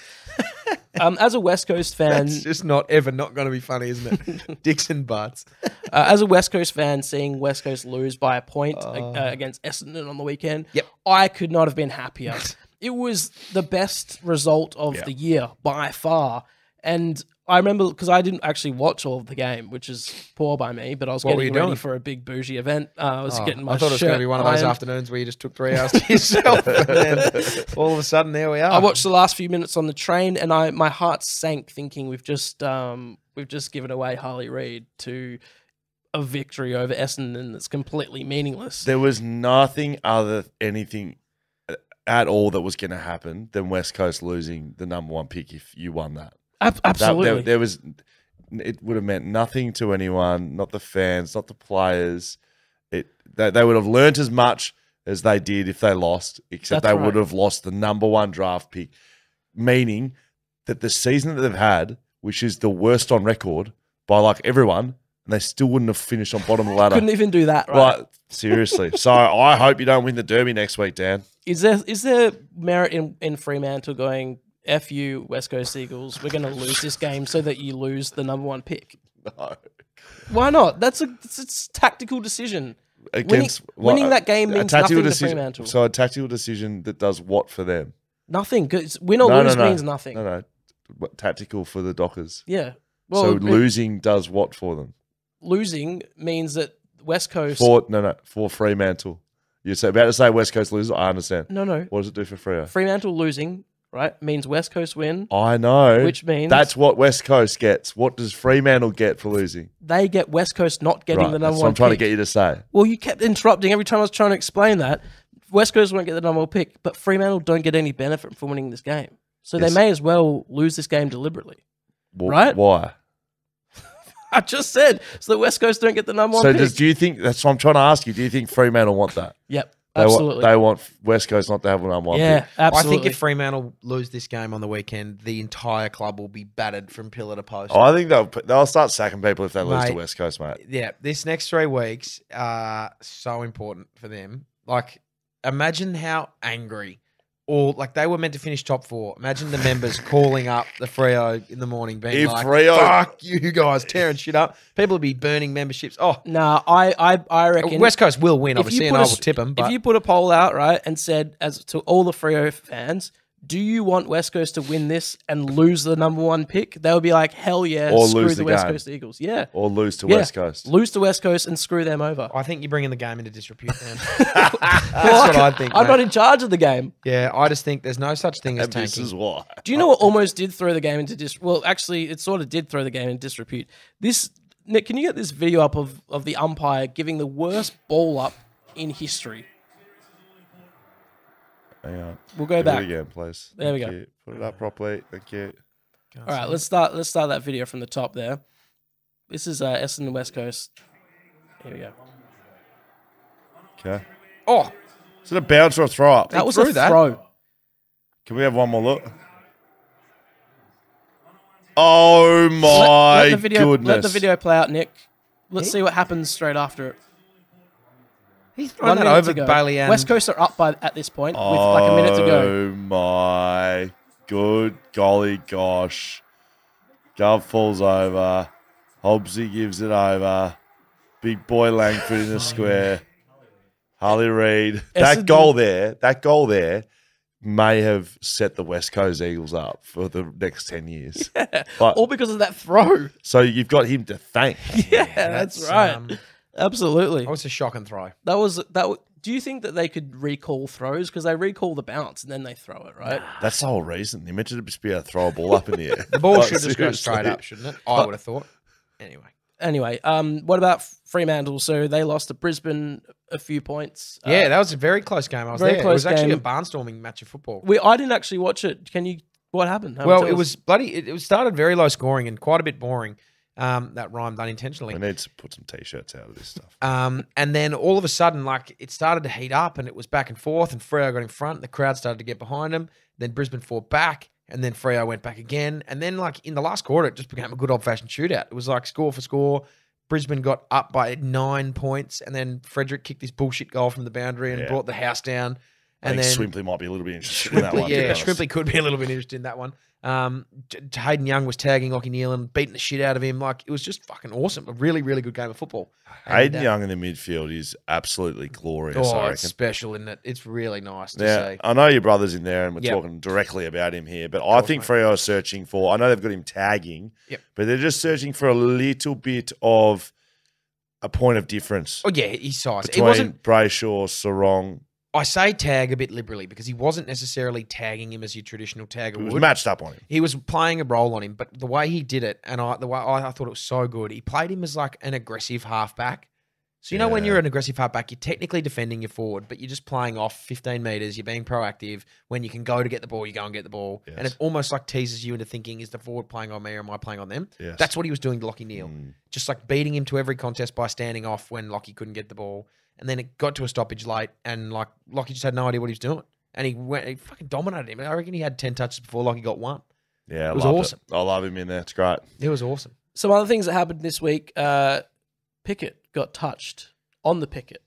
*laughs* um, as a West Coast *laughs* fan, it's just not ever not going to be funny, isn't it? *laughs* Dixon Butts. uh, as a West Coast fan, seeing West Coast lose by a point uh, against Essendon on the weekend, Yep. I could not have been happier. *laughs* it was the best result of Yeah. the year by far, and I remember because I didn't actually watch all of the game, which is poor by me. But I was What getting ready doing? for a big bougie event. Uh, I was Oh, getting my I thought it was going to be one of those ironed. afternoons where you just took three hours *laughs* to yourself, and then all of a sudden there we are. I watched the last few minutes on the train, and I my heart sank, thinking we've just um we've just given away Harley Reid to a victory over Essendon that's completely meaningless. There was nothing other anything uh, at all that was going to happen than West Coast losing the number one pick if you won that. Ab- That- absolutely. there, there was. It would have meant nothing to anyone, not the fans, not the players. It they, they would have learnt as much as they did if they lost, except That's they would have lost the number one draft pick, meaning that the season that they've had, which is the worst on record by like everyone, and they still wouldn't have finished on bottom of *laughs* the ladder. Couldn't even do that, right? Right, seriously. *laughs* so I hope you don't win the Derby next week, Dan. Is there is there merit in, in Fremantle going F you West Coast Eagles? We're going to lose this game so that you lose the number one pick. No. Why not? That's a it's, a tactical decision. Against winning that game a means tactical nothing to decision. Fremantle. So a tactical decision that does what for them? Nothing. 'cause win or No, no, lose no. means nothing. No, no. What, tactical for the Dockers. Yeah. Well, so it- losing does what for them? losing means that West Coast. For no, no, for Fremantle. You're about to say West Coast loses. I understand. no, no. What does it do for Freo? Fremantle losing right means West Coast win, I know. which means that's what West Coast gets. What does Fremantle get for losing? they get West Coast not getting right, the that's number what one. I'm trying pick. to get you to say. Well, you kept interrupting every time I was trying to explain that. West Coast won't get the number one pick, but Fremantle don't get any benefit from winning this game. So Yes. they may as well lose this game deliberately. Right? Why? *laughs* I just said so the West Coast don't get the number one So pick. does, do you think that's what I'm trying to ask you? Do you think Fremantle want that? yep, They absolutely. Want, they want West Coast not to have a number one yeah, pick. absolutely. I think if Fremantle lose this game on the weekend, the entire club will be battered from pillar to post. Oh, I think they'll they'll start sacking people if they lose to West Coast, mate. yeah, this next three weeks are so important for them. Like, imagine how angry, or like they were meant to finish top four. Imagine the members calling up the Freo in the morning, being If like, Freo- "Fuck you guys, tearing shit up." People will be burning memberships. Oh, Nah, I, I, I reckon West Coast will win, if obviously, you and put I a will tip them. But if you put a poll out right and said as to all the Freo fans, do you want West Coast to win this and lose the number one pick? They would be like, hell yeah, Or screw lose the, the West game. Coast Eagles. Yeah, Or lose to Yeah. West Coast. lose to West Coast and screw them over. I think you're bringing the game into disrepute, man. *laughs* *laughs* That's what I think. I'm mate. not in charge of the game. Yeah, I just think there's no such thing as And this is why. Do you know what almost did throw the game into dis? Well, actually, it sort of did throw the game into disrepute. This Nick, can you get this video up of of the umpire giving the worst ball up in history? Hang on. We'll go Do back. it again, please. There we go. you. Put it up properly. Thank you. All right, let's start. Let's start that video from the top there. This is uh, Essendon West Coast. Here we go. Okay. Oh, Is it a bounce or a throw up? That was threw a that. throw. Can we have one more look? Oh Let- my let, the video, goodness! Let the video play out, Nick. Let's see what happens straight after it. He's One that over to. Bailey and West Coast are up by at this point with like a minute to go. Oh my good golly gosh. Gov falls over. Hobbsy gives it over. Big boy Langford in the square. Harley Reid. That Essendon- goal there, that goal there may have set the West Coast Eagles up for the next 10 years. *laughs* But- All because of that throw. so you've got him to thank. *laughs* Yeah, that's, right. um, Absolutely. that was a shock and throw. That was that. w- Do you think that they could recall throws because they recall the bounce and then they throw it, right? That's the whole reason. You meant to just be able to throw a ball up in the air. *laughs* The ball Like, should just go straight up, shouldn't it? I would have thought. Anyway, Anyway, um, what about Fremantle? So they lost to Brisbane a few points. Uh, yeah, that was a very close game. I was very there. it close was actually game. a barnstorming match of football. we I didn't actually watch it. Can you? What happened? Have- well, it was bloody. It, it started very low scoring and quite a bit boring. Um, that rhymed unintentionally. We need to put some t-shirts out of this stuff. Um, and then all of a sudden, like it started to heat up, and it was back and forth, and Freo got in front. The crowd started to get behind him. Then Brisbane fought back, and then Freo went back again. And then, like in the last quarter, it just became a good old fashioned shootout. It was like score for score. Brisbane got up by nine points, and then Frederick kicked this bullshit goal from the boundary and Yeah. brought the house down. I And think then Swimply might be a little bit interested in that one. yeah. Shrimply could be a little bit interested in that one. Um, J- J- Hayden Young was tagging Lachie Nealon, beating the shit out of him. Like it was just fucking awesome. A really, really good game of football. And, Hayden uh, Young in the midfield is absolutely glorious. I Oh, reckon. it's special, isn't it? It's really nice to Now, see. I know your brother's in there, and we're Yep. talking directly about him here. But I course, think mate. Freo are searching for. I know they've got him tagging, Yep. but they're just searching for a little bit of a point of difference Oh yeah, his size. It between wasn't. Brayshaw, Serong. I say tag a bit liberally because he wasn't necessarily tagging him as your traditional tagger It was would. matched up on him. he was playing a role on him, but the way he did it, and I the way I, I thought it was so good. He played him as like an aggressive halfback, So you know when Yeah. you're an aggressive halfback, you're technically defending your forward, but you're just playing off 15 meters. You're being proactive. When you can go to get the ball, you go and get the ball, and Yes. it almost like teases you into thinking: Is the forward playing on me or am I playing on them? Yes. That's what he was doing to Lachie Neale, Mm. just like beating him to every contest by standing off when Lachie couldn't get the ball, and then it got to a stoppage late, and like Lachie just had no idea what he was doing, and he went, he fucking dominated him. I reckon he had 10 touches before Lachie got one. Yeah, I It was loved awesome. I love him in there. It's great. It was awesome. Some other things that happened this week. Uh, Pickett got touched on the picket.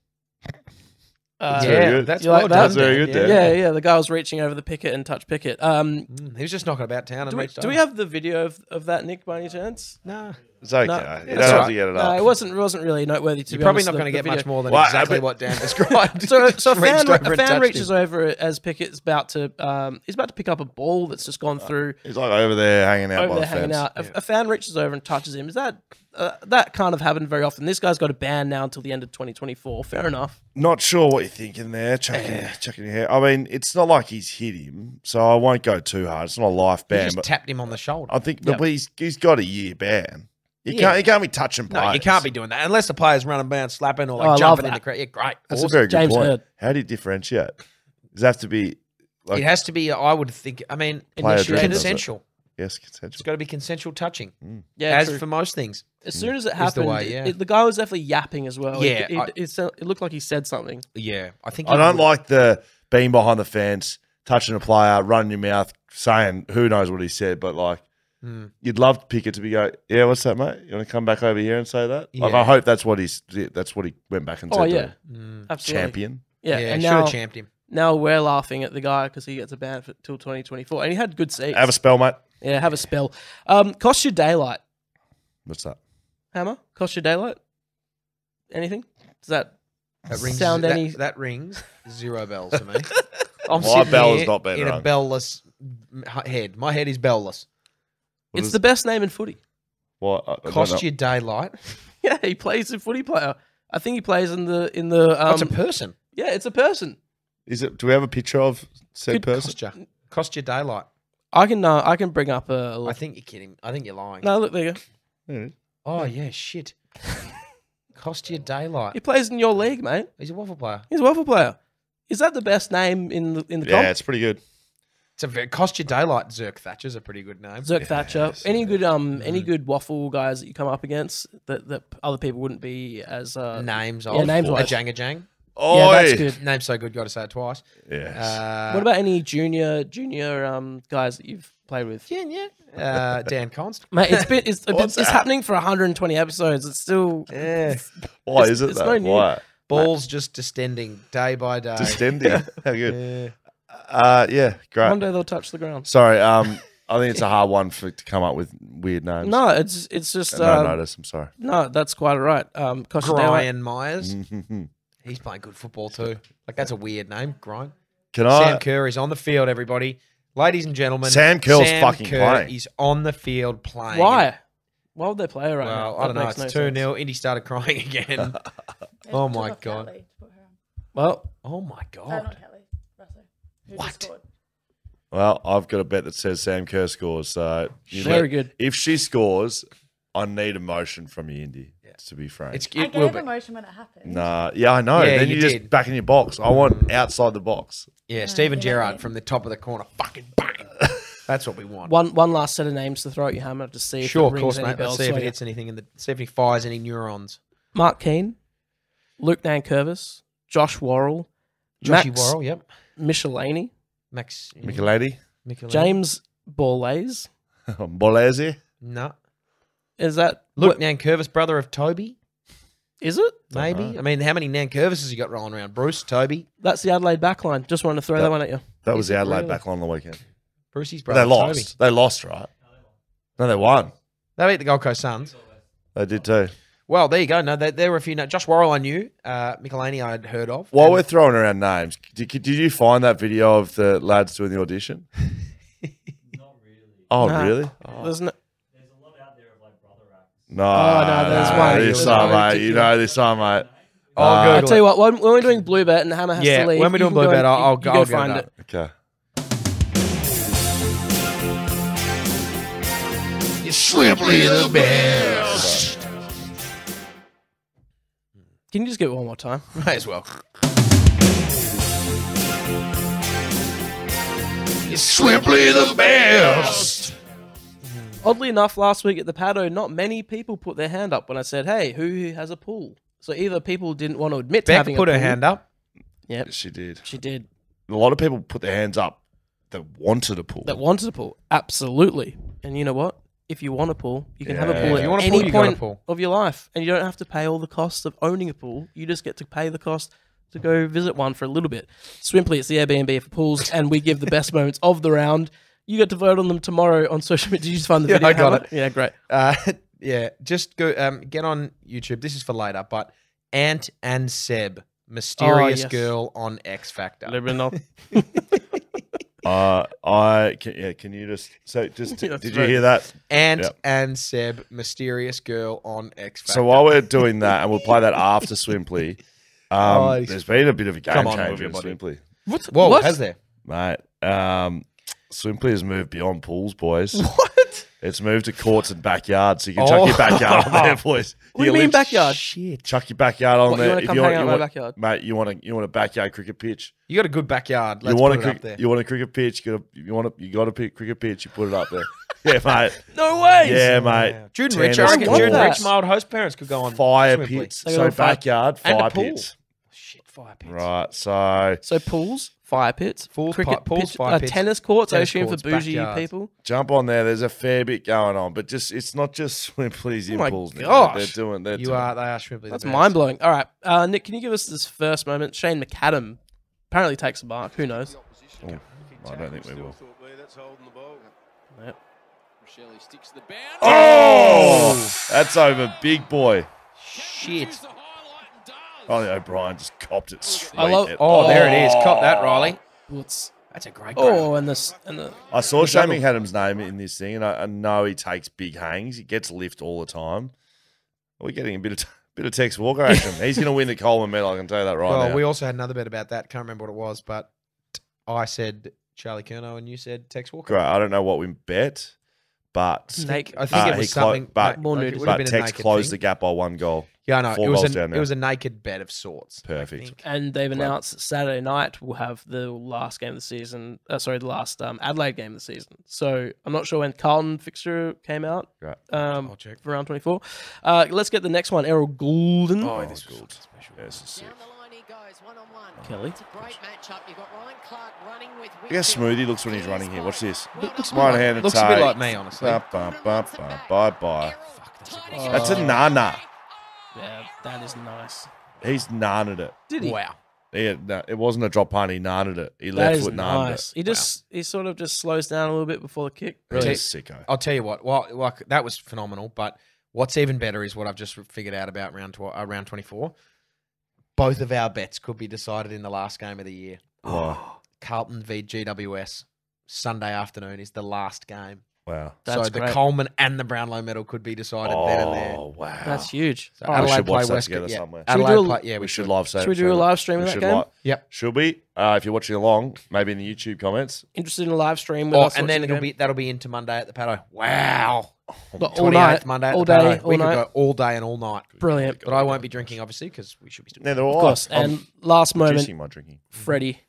Uh, That's very good. that's well like that? That's very good, yeah. Dan. yeah, yeah. The guy was reaching over the picket and touched Pickett. Um, Mm, he was just knocking about town and do, we, do we have the video of, of that, Nick, by any chance? No. It's okay. No, you don't have to get it No, up. it wasn't. Wasn't really noteworthy. To You're be probably honest, not going to get video. much more than Well, exactly bet- what Dan *laughs* described. So, Just so *laughs* a fan, a fan reaches him. over as Pickett's about to, um, he's about to pick up a ball that's just gone through He's like over there hanging out over by there the hanging fence. out. A, a fan reaches over and touches him. Is that uh, that kind of happened very often? This guy's got a ban now until the end of 2024. Fair enough. Not sure what you're thinking there, chucking, chucking your hair. I mean, it's not like he's hit him, so I won't go too hard. It's not a life He ban, just but tapped him on the shoulder. I think Yep. but he's he's got a year ban. You Yeah. can't you can't be touching players. No, you can't be doing that unless the player's running around, slapping or Oh, I like love jumping in the crowd. Yeah, great. That's a very good James point. Hird. How do you differentiate? Does it have to be like it has to be. I would think. I mean, Player Initiated. driven, does it? consensual. yes, It's got to be consensual touching, mm. Yeah, as true. for most things. as soon mm. as it the happened, way, yeah. it- the guy was definitely yapping as well. Yeah, it, it, I- it, it looked like he said something. Yeah, I think. I don't would- like the being behind the fence, touching a player, running your mouth, saying who knows what he said, but like Hmm. you'd love Pickett to be go, yeah, what's that, mate? You want to come back over here and say that? Like I hope that's what he's that's what he went back and said. Oh yeah. Mm. absolutely. champion. Yeah, Yeah, and should now have champed him. now we're laughing at the guy because he gets a ban for, till 2024, and he had good seats. Have a spell, mate. yeah, have a spell. Um, cost you daylight, What's that? Hammer. Cost you daylight. Anything? Does that That rings. sound that, any? that rings zero bells to me. *laughs* My bell has here not been in a bellless head. My head is bellless. What it's is- the best name in footy. What? I- I don't know. Cost you daylight. *laughs* Yeah, he plays a footy player. I think he plays in the in the. Um, That's a person. yeah, it's a person. Is it? Do we have a picture of said Could person? Cost you. Cost you daylight. I can uh, I can bring up a. I think you're kidding. I think you're lying. no, look there. You go. There. Oh yeah, shit. *laughs* Cost you daylight. He plays in your league, mate. He's a WAFL player. He's a WAFL player. Is that the best name in the in the Yeah, comp? it's pretty good. It's a very, cost you daylight. Zerk Thatcher's a pretty good name. Zerk Thatcher. Any good um any Mm. good WAFL guys that you come up against that, that other people wouldn't be as uh names yeah, of names a. Janga Jang. Oh, yeah that's good. Name's so good, got to say it twice. Yes. Uh, what about any junior junior um guys that you've played with? yeah, yeah. Uh, Dan Const. *laughs* Mate, it's been it's, it's, it's happening for 120 episodes. It's still Yeah. Why is it it's that? no new. Why? Balls just distending day by day. Distending. *laughs* How good. Yeah. Uh, yeah, great. one day they'll touch the ground. Sorry, um, *laughs* I think it's a hard one for to come up with weird names. No, it's it's just no uh, notice. I'm sorry. no, that's quite all right. Um, cost you. Brian Myers. *laughs* He's playing good football too. Like that's a weird name, Grind. Can Sam I? Kerr is on the field, everybody. Ladies and gentlemen. Sam Kerr's Sam fucking Kerr playing. is on the field playing. Why? Why would they play her right now? I don't That know. makes It's no 2 sense. 0. Indy started crying *laughs* again. Oh my God. Kelly to put her on. Well, oh my God. not Kelly. Russell. Who What? Well, I've got a bet that says Sam Kerr scores. So you very let- good. If she scores, I need emotion from you, Indy. To be frank, It's, I it will gave be. emotion when it happened. nah. Yeah, I know. Yeah, then you you, just did. back in your box. I want outside the box. Yeah, Steven yeah, Gerrard from the top of the corner. Fucking bang. *laughs* That's what we want. one one last set of names to throw at your hammer to see if Sure, it of rings course, any mate. Let's see if it hits anything in the. See if he fires any neurons. Mark Keane, Luke Nankervis, Josh Worrell, Joshy Max Worrell, yep. Michalanney, Max. Michelady, Michelin. James Borlase. *laughs* Bolese. No. Is that Luke what- Nankervis, brother of Toby, Is it? maybe. know. I mean, how many Nankervises you got rolling around? Bruce, Toby, That's the Adelaide backline. Just wanted to throw That- that one at you. That was Is the it Adelaide really? back on the weekend. Brucey's But brother. they lost. Toby. They lost, right? No, they won. They beat the Gold Coast Suns. They did too. Well, there you go. No, there, there were a few. No, Josh Worrell I knew. Uh, Michelini I had heard of. While And- we're throwing around names, did, did you find that video of the lads doing the audition? *laughs* Not really. Oh, Nah. really? There's no, There's a lot out there of like brother acts. No, Oh, no, there's one. This There's one, one. mate. You know this one, mate. Oh, Uh, good. I tell you what, when, when we're doing blue bet and Hammer has Yeah, to leave, when we're doing blue bet, I'll- I'll go- go I'll get it find up. it. Okay. Can you just get it one more time? *laughs* May as well. It's Simply the best. Oddly enough, last week at the paddo, not many people put their hand up when I said, "Hey, who has a pool?" So either people didn't want to admit to Beck having put a her pool. hand up. Yep, She did. she did. A lot of people put their hands up that wanted a pool. That wanted a pool, absolutely. And you know what? If you want a pool, you can have a pool If at you want a any pool, you a point pool. of your life, and you don't have to pay all the costs of owning a pool. You just get to pay the cost to go visit one for a little bit. Swimply, it's the Airbnb for pools, *laughs* and we give the best moments of the round. You get to vote on them tomorrow on social media. *laughs* Did you just find the *laughs* Yeah, video? I got Hammer? it. Yeah, great. Uh, yeah, just go um, get on YouTube. This is for later, but Ant and Seb, mysterious yes. girl on X Factor. Liberal. Uh, I can, yeah. Can you just so just *laughs* That's did you hear that? And Yep. and Seb, mysterious girl on X Factor. So while we're doing that, and we'll play that after Swimply. *laughs* Um, Oh, there's been a bit of a game Come on, changer move in your body. Swimply, What? Whoa, what? has there? mate. Um, Swimply has moved beyond pools, boys. *laughs* What? It's moved to courts and backyards, so you can chuck oh. your Oh. backyard on there, *laughs* boys. What do you can mean lit- backyard? Shit. Chuck your backyard on What, you there. wanna If come you hang want, out you in my want- backyard? mate. You want a you want a backyard cricket pitch. You got a good backyard. Let's you want put a it up cricket, there. you want a cricket pitch. You got a, you want a, you got a pi- cricket pitch. You put it up there. *laughs* yeah, mate. No way. Yeah, mate. Wow. Jude Tennis Rich, I reckon courts. Jude that. Rich, my old host parents could go on Fire Swimply. pits. They got So a fire- backyard, and a fire pool. pits. Shit, fire pits. Right. So So pools, fire pits, Pools, cricket pi- pools, pitch- fire uh, pits, tennis courts. I tennis assume courts, for bougie backyards. people. jump on there. There's a fair bit going on, but just it's not just *laughs* Swimply's Oh my impulse. Nick. gosh. They're doing. They're You doing, are, they are Shrimply. That's mind blowing. All right, uh, Nick, can you give us this first moment? Shane McAdam apparently takes a mark. Who knows? I don't think we will. Yep. Oh, that's over, big boy. Shit. Ollie O'Brien just copped it straight. I love- at- Oh, there it is. Cop that, Riley. What's That's a great grab. oh, and this and the I saw The Shane double. McAdam's name in this thing, and I, I know he takes big hangs. He gets lift all the time. We're getting a bit of t- *laughs* bit of Tex Walker action. He's going to win the Coleman medal. I can tell you that right well, now. we also had another bet about that. Can't remember what it was, but I said Charlie Curnow and you said Tex Walker. Great. I don't know what we bet, but snake. I think Uh, it he was clo- something. but- More like, nudity. it would have but Tex closed thing. the gap by one goal. Yeah, I know. four It was, goals a, down it was a naked bed of sorts. Perfect. and they've Club. announced Saturday night we'll have the last game of the season. Uh, sorry, the last um, Adelaide game of the season. So I'm not sure when Carlton fixture came out. Right. Um, I'll check. for round 24. Uh, let's get the next one. Errol Gulden. Oh, this was special. Yeah, this is sick. Down the line he goes, one on one. Kelly. It's a great matchup. You've got Ryan Clark running with Look how smooth he looks when he's running here. Watch this. Looks One handed Looks a bit like me, honestly. Bye bye bye bye. Oh. That's a nana. Yeah, that is nice. He's nanted it. Did he? Wow. Yeah, no, it wasn't a drop punt. He nanted it. He That left is foot nanted nice. it. He just he sort of just slows down a little bit before the kick. He's a Really? sicko. I'll tell you what. Well, like that was phenomenal. But what's even better is what I've just figured out about round tw- uh, round twenty four. Both of our bets could be decided in the last game of the year. Wow. Carlton v GWS Sunday afternoon is the last game. Wow. That's so the great. Coleman and the Brownlow medal could be decided then and there. Oh, wow. That's huge. So All right. we Adelaide should watch play that West together yeah. somewhere. Should we Adelaide do a- play, yeah, we, we, should live say Should we do a live stream of that game? li- Yep. Should we? Uh, if you're watching along, maybe in the YouTube comments. Interested in a live stream with Oh, us and then it'll the be that'll be into Monday at the paddo. Wow. But all night, Monday all day, paddo. all we night. could go all day and all night. Brilliant. But I won't be drinking, obviously, because we should be still. Yeah, they're all Of course. I'm And last moment, reducing my drinking. Freddie.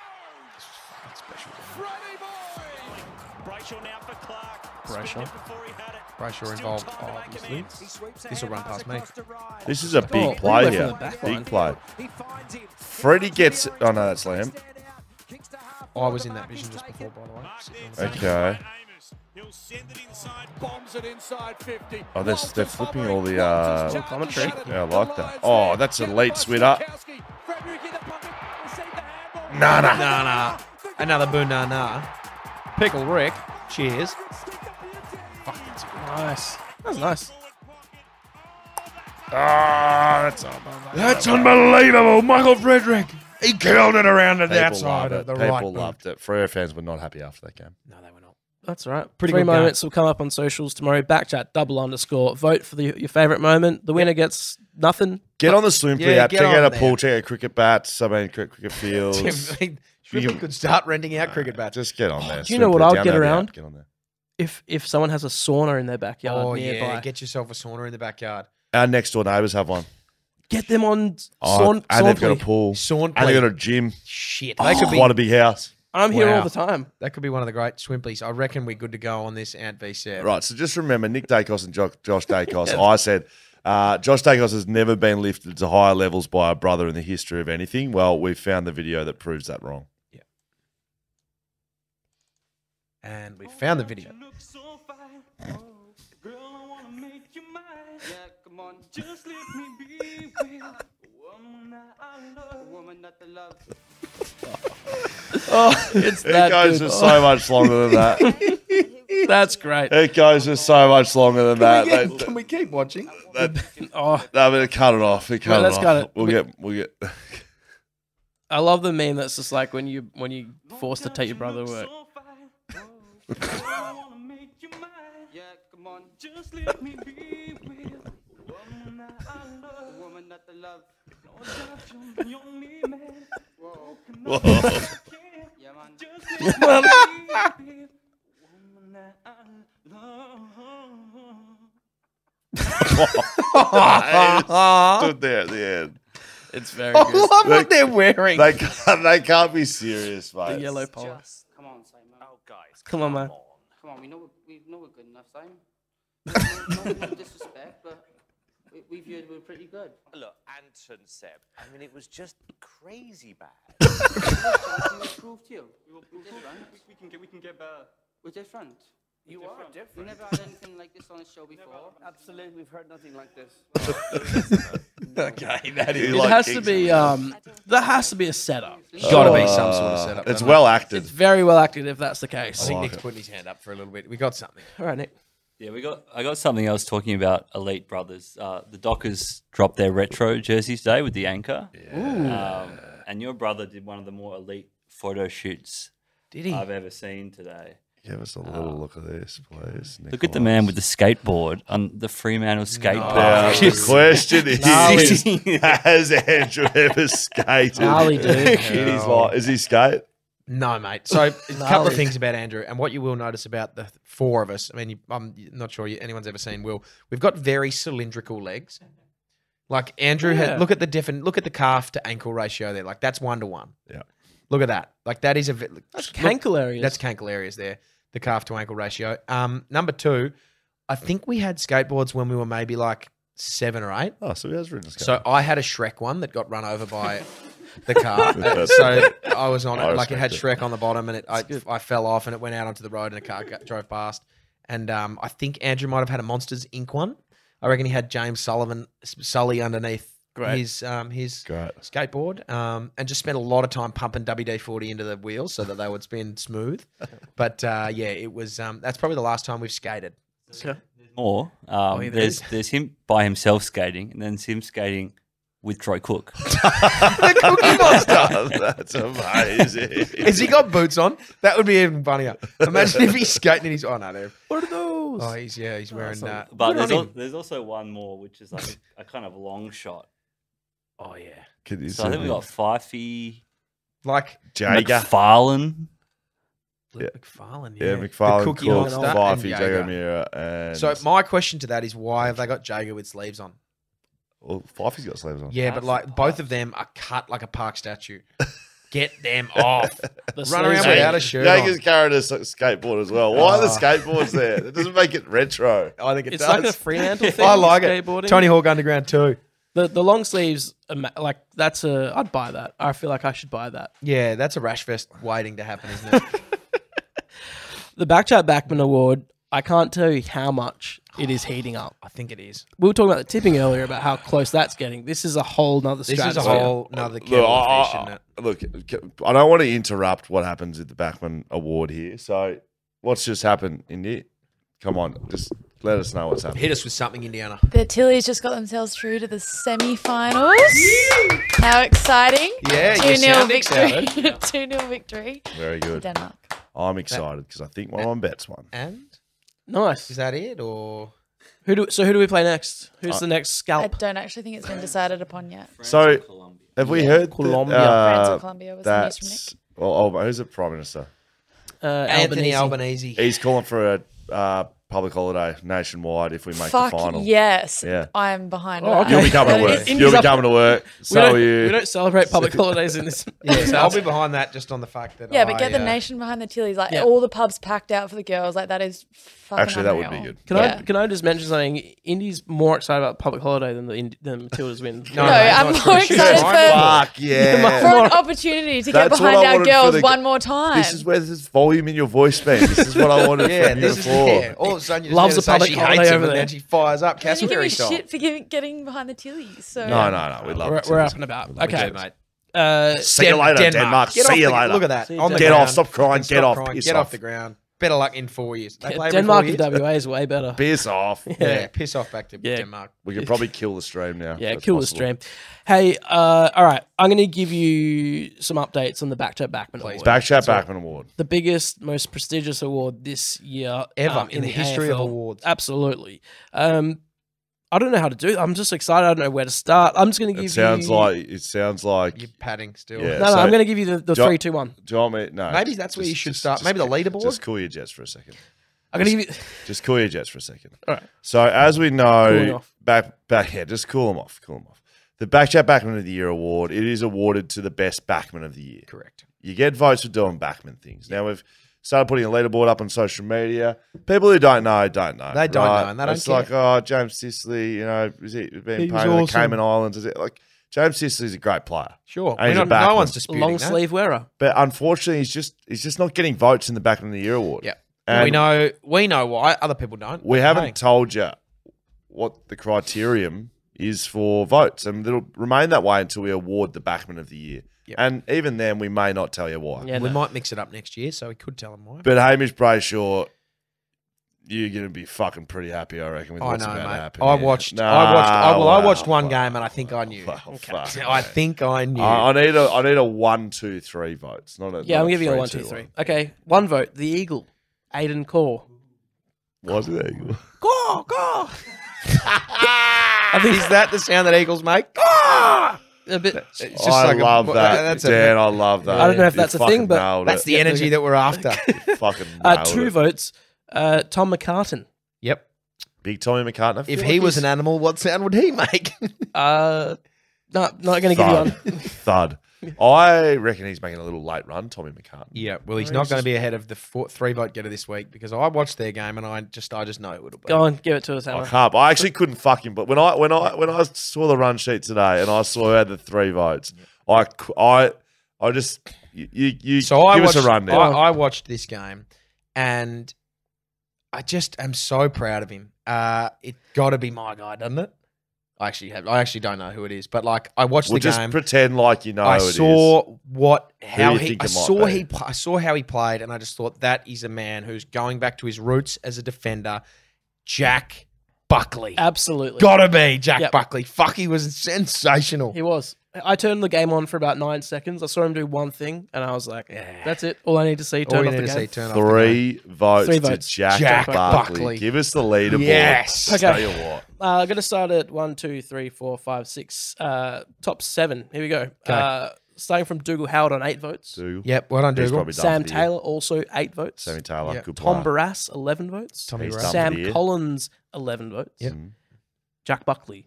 Brayshaw. Pressure involved, obviously. This will run past me. This is a big Oh, play here. the back line. Big play. Freddie gets. Oh no, that's Lamb. I was in that vision just before, by the way. sitting on the side. Okay. He'll send it inside, bombs it inside 50. Oh, they're, they're flipping all the. Uh, commentary. yeah, I like that. Oh, that's a late switter. Nah, nah. Nah, nah. Another boo nah nah. Pickle Rick. Cheers. Nice. That's nice. Ah, that's unbelievable. that's unbelievable. Michael Frederick. He killed it around the People outside loved it. the The People right boot. loved it. Freo fans were not happy after that game. No, they were not. That's all right. Pretty Three good game. moments will come up on socials tomorrow. Backchat, double underscore. Vote for the, your favorite moment. The winner gets nothing. Get on the Swimply Yeah, app. get Check out a there. pool. Check out cricket bats. I mean, cri- cricket *laughs* fields. *laughs* Tim, You Shrimply can- could start renting out cricket bats. Just get on there. Do you know what I'll get around? Get on there. If if someone has a sauna in their backyard Oh nearby. yeah, get yourself a sauna in the backyard. Our next door neighbours have one. Get them on Oh, Sawn, and they've got a pool. Sawn And they've got a gym. Shit, they could be Quite a big house. I'm here all the time. that could be one of the great Swimplies. I reckon we're good to go on this Ant v Seb. Right. So just remember Nick Daicos and jo- Josh Daicos. *laughs* I said uh, Josh Daicos has never been lifted to higher levels by a brother in the history of anything. Well, we've found the video that proves that wrong. And we found the video. Yeah, come on. Just let me be with a woman that I love. A woman that I love. Oh, it's It goes good. for so much longer than that. *laughs* That's great. It goes for so much longer than that. They- Can we keep watching? *laughs* Oh, No, but cut it off. We cut Well, it let's off. cut it. We'll We- get. We'll get. *laughs* I love the meme that's just like when you when you forced to take your brother to work. I love. A woman that I love. Whoa. Yeah, man. Just let me be with a woman that I love. Stood there at the end. It's very *laughs* I good. love what they're wearing. They *laughs* can't, they can't be serious, mate. The yellow polo. Just come on, Simon. Oh, guys. Come on, man. Come on, we know we know we're good enough, Simon. *laughs* no, no, no disrespect, but we, we viewed we're pretty good. Look, Anton Seb. I mean, it was just crazy bad. *laughs* we proved you. We're different. We can get, we can get better. We're different. You are different. We different. never had anything like this on the show before. Absolutely, we've heard nothing like this. *laughs* *laughs* okay, that is. It like has to gigs. be um that has to be a setup. Got to be some sort of setup. Uh, It's well acted. It's very well acted if that's the I case. think like Nick's it. putting his hand up for a little bit. We got something. All right, Nick. Yeah, we got. I got something else talking about Elite Brothers. Uh, the Dockers dropped their retro jerseys today with the anchor. Um, and your brother did one of the more elite photo shoots Did he? I've ever seen today. Give us a little oh. look at this, please. Look at the man with the skateboard on the Fremantle skateboard. Now, the question is, Gnarly. *laughs* has Andrew ever skated Gnarly, dude. in his life? Is he skate? No, mate. So a couple of things about Andrew, and what you will notice about the four of us. I mean, you, I'm not sure you, anyone's ever seen Will. We've got very cylindrical legs. Like Andrew, Yeah. had, look at the different. Look at the calf to ankle ratio there. Like that's one to one. Yeah. Look at that. Like that is a. That's look- cankle areas. That's cankle areas there. The calf to ankle ratio. Um, number two, I think we had skateboards when we were maybe like seven or eight. Oh, so he has ridden a. So I had a Shrek one that got run over by *laughs* the car. Uh, so I was on I it, like it had Shrek on the bottom, and it I, I fell off, and it went out onto the road, and a car got, drove past. And um, I think Andrew might have had a Monsters Inc. one. I reckon he had James Sullivan Sully underneath Great. his um, his Great. skateboard, um, and just spent a lot of time pumping WD forty into the wheels so that they would spin smooth. *laughs* But uh, yeah, it was um, that's probably the last time we've skated. Okay. More. Um, yeah, there there's there's him by himself skating, and then there's him skating with Troy Cook. *laughs* the Cookie *laughs* Monster. That's amazing. Has he got boots on? That would be even funnier. Imagine if he's skating and he's oh no, they're- What are those? oh he's yeah he's wearing so- uh, But there's, al- him. there's also one more, which is like a, a kind of long shot. Oh yeah. Can you So I think we see got Fifey, like Jaeger. McFarlane. Yeah. McFarlane. Yeah, The McFarlane, Cookie Cook, Monster, and Fifey, Jaeger. Mira, and So my question to that is why have they got Jaeger with sleeves on? well, Fifey's got sleeves on. Yeah, but like both of them are cut like a park statue. *laughs* Get them off. The Run around sleeves without are- a shirt Jaeger's on. carrying a s- skateboard as well. Why are the Oh. skateboards there? It doesn't make it retro. *laughs* I think it It's does. like a Fremantle *laughs* thing. I like it. skateboarding. Tony Hawk Underground too. The the long sleeves, are like that's a. I'd buy that. I feel like I should buy that. Yeah, that's a rash vest waiting to happen, isn't it? *laughs* *laughs* The Backchat Backman Award. I can't tell you how much it is heating up. I think it is. We were talking about the tipping earlier about how close that's getting. This is a whole nother This is a stratosphere. whole another Look, kettle I, of fish, isn't I- it? look, I don't want to interrupt what happens at the Backman Award here. So, what's just happened, Indy? Come on, just let us know what's happening. Hit us with something, Indiana. The Tillies just got themselves through to the semi-finals. How exciting! Yeah, two you 0 victory. *laughs* two 0 victory. Very good. Denmark. I'm excited because I think one of my bets one. And Nice. is that it, or Who do so? Who do we play next? Who's Uh, the next scalp? I don't actually think it's been decided upon yet. So, have we heard that, Colombia. France uh, or Colombia was the news from Nick. that's well, oh, who's the prime minister? Uh, Anthony Albanese. Albanese? He's calling for a uh, public holiday nationwide if we make Fuck the final. yes. Yeah. I'm behind Oh, that. okay. You'll be coming to *laughs* work. You'll be coming to work. *laughs* We So don't, are you. we don't celebrate public *laughs* holidays in this. Yeah, so I'll be behind that just on the fact that. Yeah, but get I, the uh, nation behind the Tillies. Like Yeah. all the pubs packed out for the girls. Like that is fucking Actually, that would be good. Can Yeah. I can I just mention something? Indy's more excited about public holiday than the Ind- than Matilda's win. No, No, no, I'm not more excited She's for, Fuck yeah. for an opportunity to get That's what behind our girls one more time. This is where there's volume in your voice, man. This is what I wanted Yeah, from you before. Yeah. All of a sudden, you just Loves hear a public she holiday hates him, over and there. then she fires up. and you give me style. shit for giving, getting behind the Tillies. So No, no, no. We love We're, it. we're up and about. Okay, do, mate. Uh, See you later, Denmark. Get See off you the- later. Look at that. See you, On the Get ground. off. Stop crying. Stop Get off. crying, Piss Get off. off the ground. Better luck in four years. They play every Denmark four and. WA is way better. Piss off. *laughs* Yeah, piss off back to Yeah. Denmark. We could probably kill the stream now. Yeah, if that's kill the stream. Hey, uh, all right, I'm going to give you some updates on the Back to Backman Please. Award. Backchat Backman Award. the biggest, most prestigious award this year Ever um, in the history of awards. Absolutely. Um, I don't know how to do. it. I'm just excited. I don't know where to start. I'm just going to give It sounds you. like it sounds like. You're padding still. Yeah. no, no, so- I'm going to give you the, the three, two, one. Do you want me? No. Maybe that's where you should start. Maybe the leaderboard? Just cool your jets for a second. I'm going to give you. *laughs* Just cool your jets for a second. All right. So as we know, off. back back yeah, just cool them off, cool them off. The Backchat Backman of the Year award it is awarded to the best backman of the year. Correct. You get votes for doing backman things. Now we've started putting a leaderboard up on social media. People who don't know don't know. They don't right? know, and they don't It's like oh James Sicily, you know, is he been He was playing in the. Cayman Islands? Is it like James Sicily's a great player, Sure. And he's We a don't- no one's disputing Long that. sleeve wearer. but unfortunately he's just he's just not getting votes in the Backman of the Year award. Yeah. And we know. We know why. Other people don't. We haven't Hey. told you what the criterion is for votes, and it'll remain that way until we award the Backman of the Year. Yep. And even then, we may not tell you why. Yeah, we no. might mix it up next year, so we could tell them why. But Hamish Brayshaw, you're going to be fucking pretty happy, I reckon, with I what's know, about to mate. happen. I here. watched. Nah, I watched. I, well, I watched one wow, game, and I think I knew. wow, fuck, *laughs* I think I knew. I, I need a I need a one, two, three votes. Not a Yeah, not I'm giving you a one, two, three. one. Okay, one vote. The Eagle, Aiden Core. Was it? Go, go. I think Is that the sound that eagles make? A bit. It's just I like a- love that, that's a- Dan. I love that. I don't know if You that's a fucking thing, but nailed That's it. the energy that we're after. *laughs* fucking Uh, nailed two it. votes. Uh, Tom McCartin. yep. Big Tommy McCartin. I If feel he like was he's- an animal, what sound would he make? *laughs* Uh, not not going to give you one. *laughs* Thud. *laughs* I reckon he's making a little late run, Tommy McCartin. yeah. Well, he's No, not he's going to just- be ahead of the four, three vote getter this week because I watched their game and I just I just know who it'll be. Go on, give it to us, I Hammer. can't. I actually couldn't fuck him. But when I when I when I saw the run sheet today and I saw who had the three votes, I cou- I I just you you, you So I give watched. us a rundown. I, I watched this game, and I just am so proud of him. Uh, it got to be my guy, doesn't it? I actually have. I actually don't know who it is, but like I watched Well, the just game. pretend like you know I who it is. saw what how you he. think I it might saw be. he. pl- I saw how he played, and I just thought that is a man who's going back to his roots as a defender. Jack Buckley. Absolutely. Gotta be Jack Yep. Buckley. Fuck, he was sensational. He was. I turned the game on for about nine seconds. I saw him do one thing, and I was like, "That's it. All I need to see. All Turn you off the need to game." see, turn off the game. Three votes Three to votes. Jack, Jack Buckley. Buckley. Give us the leaderboard. Yes. Okay. Tell you what. Uh, I'm going to start at one, two, three, four, five, six. Uh, top seven. Here we go. Uh, starting from Dougal Howard on eight votes. Dougal. Yep, well done, He's Dougal. probably done Sam for the year. Taylor also eight votes. Sammy Taylor. Yep. Good Tom player. Barrass eleven votes. Tommy He's Barrass. done for the Sam year. Collins eleven votes. Yep. Mm. Jack Buckley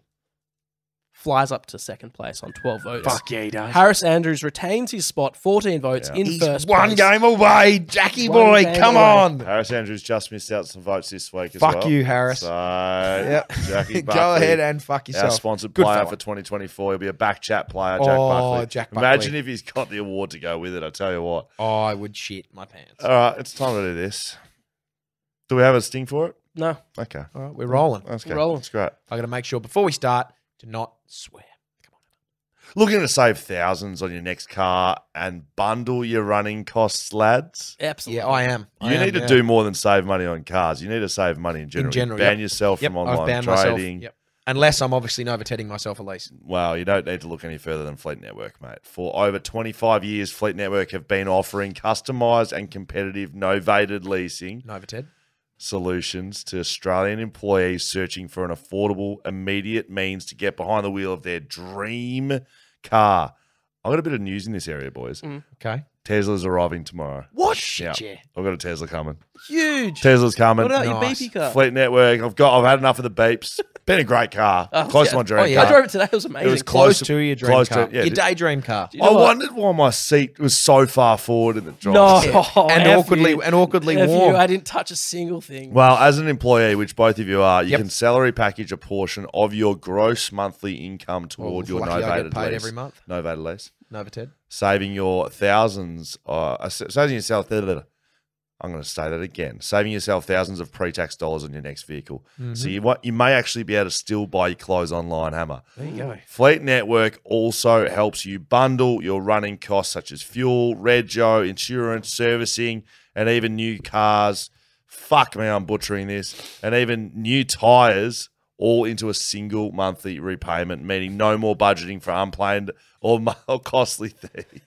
flies up to second place on twelve votes. Fuck yeah, he does. Harris Andrews retains his spot, fourteen votes Yeah. in He's first. one place. game away, Jackie One boy. Come away. on. Harris Andrews just missed out some votes this week as Fuck well. you, Harris. So, Yep. Jackie *laughs* Go ahead and fuck yourself. Our yourself. sponsored Good player fella. for 2024. He'll be a back chat player, Jack Oh, Buckley. Jack Imagine Buckley. if he's got the award to go with it. I tell you what. Oh, I would shit my pants. All right, it's time to do this. Do we have a sting for it? No, Okay. All right, we're rolling. That's We're good. rolling. That's great. I got to make sure before we start to not swear. Looking to save thousands on your next car and bundle your running costs, lads? absolutely. Yeah, I am. I You am, need to yeah. do more than save money on cars. You need to save money in general. in general. ban yep. yourself Yep, from I've online myself. trading. Yep. Unless I'm obviously novatetting myself at least. Well, you don't need to look any further than Fleet Network, mate. For over 25 years, Fleet Network have been offering customized and competitive novated leasing Novated. Solutions to Australian employees searching for an affordable, immediate means to get behind the wheel of their dream car. I've got a bit of news in this area, boys. Mm. Okay. Tesla's arriving tomorrow. What? Yeah, Shit, yeah. I've got a Tesla coming. Huge. Tesla's coming. What about Nice. your BP car? Fleet Network. I've got. I've had enough of the beeps. *laughs* Been a great car. Oh, close yeah. to my oh, dream Oh, yeah. I car. drove it today. It was amazing. It was Close to your dream close to- car. yeah, your daydream car. you know I what? wondered why my seat was so far forward in the drive. No, *laughs* oh, and F awkwardly you. and awkwardly F you, warm. I didn't touch a single thing. Well, as an employee, which both of you are, you Yep. can salary package a portion of your gross monthly income toward Well, your lucky I get novated paid lease. every month. Novated lease. Nova Ted. Saving your thousands, uh, uh, saving yourself. I'm going to say that again. Saving yourself thousands of pre-tax dollars on your next vehicle. So you want, you may actually be able to still buy your clothes online. Hammer. There you go. Fleet Network also helps you bundle your running costs such as fuel, rego, insurance, servicing, and even new cars. Fuck me, I'm butchering this. And even new tires all into a single monthly repayment, meaning no more budgeting for unplanned or *laughs* costly things.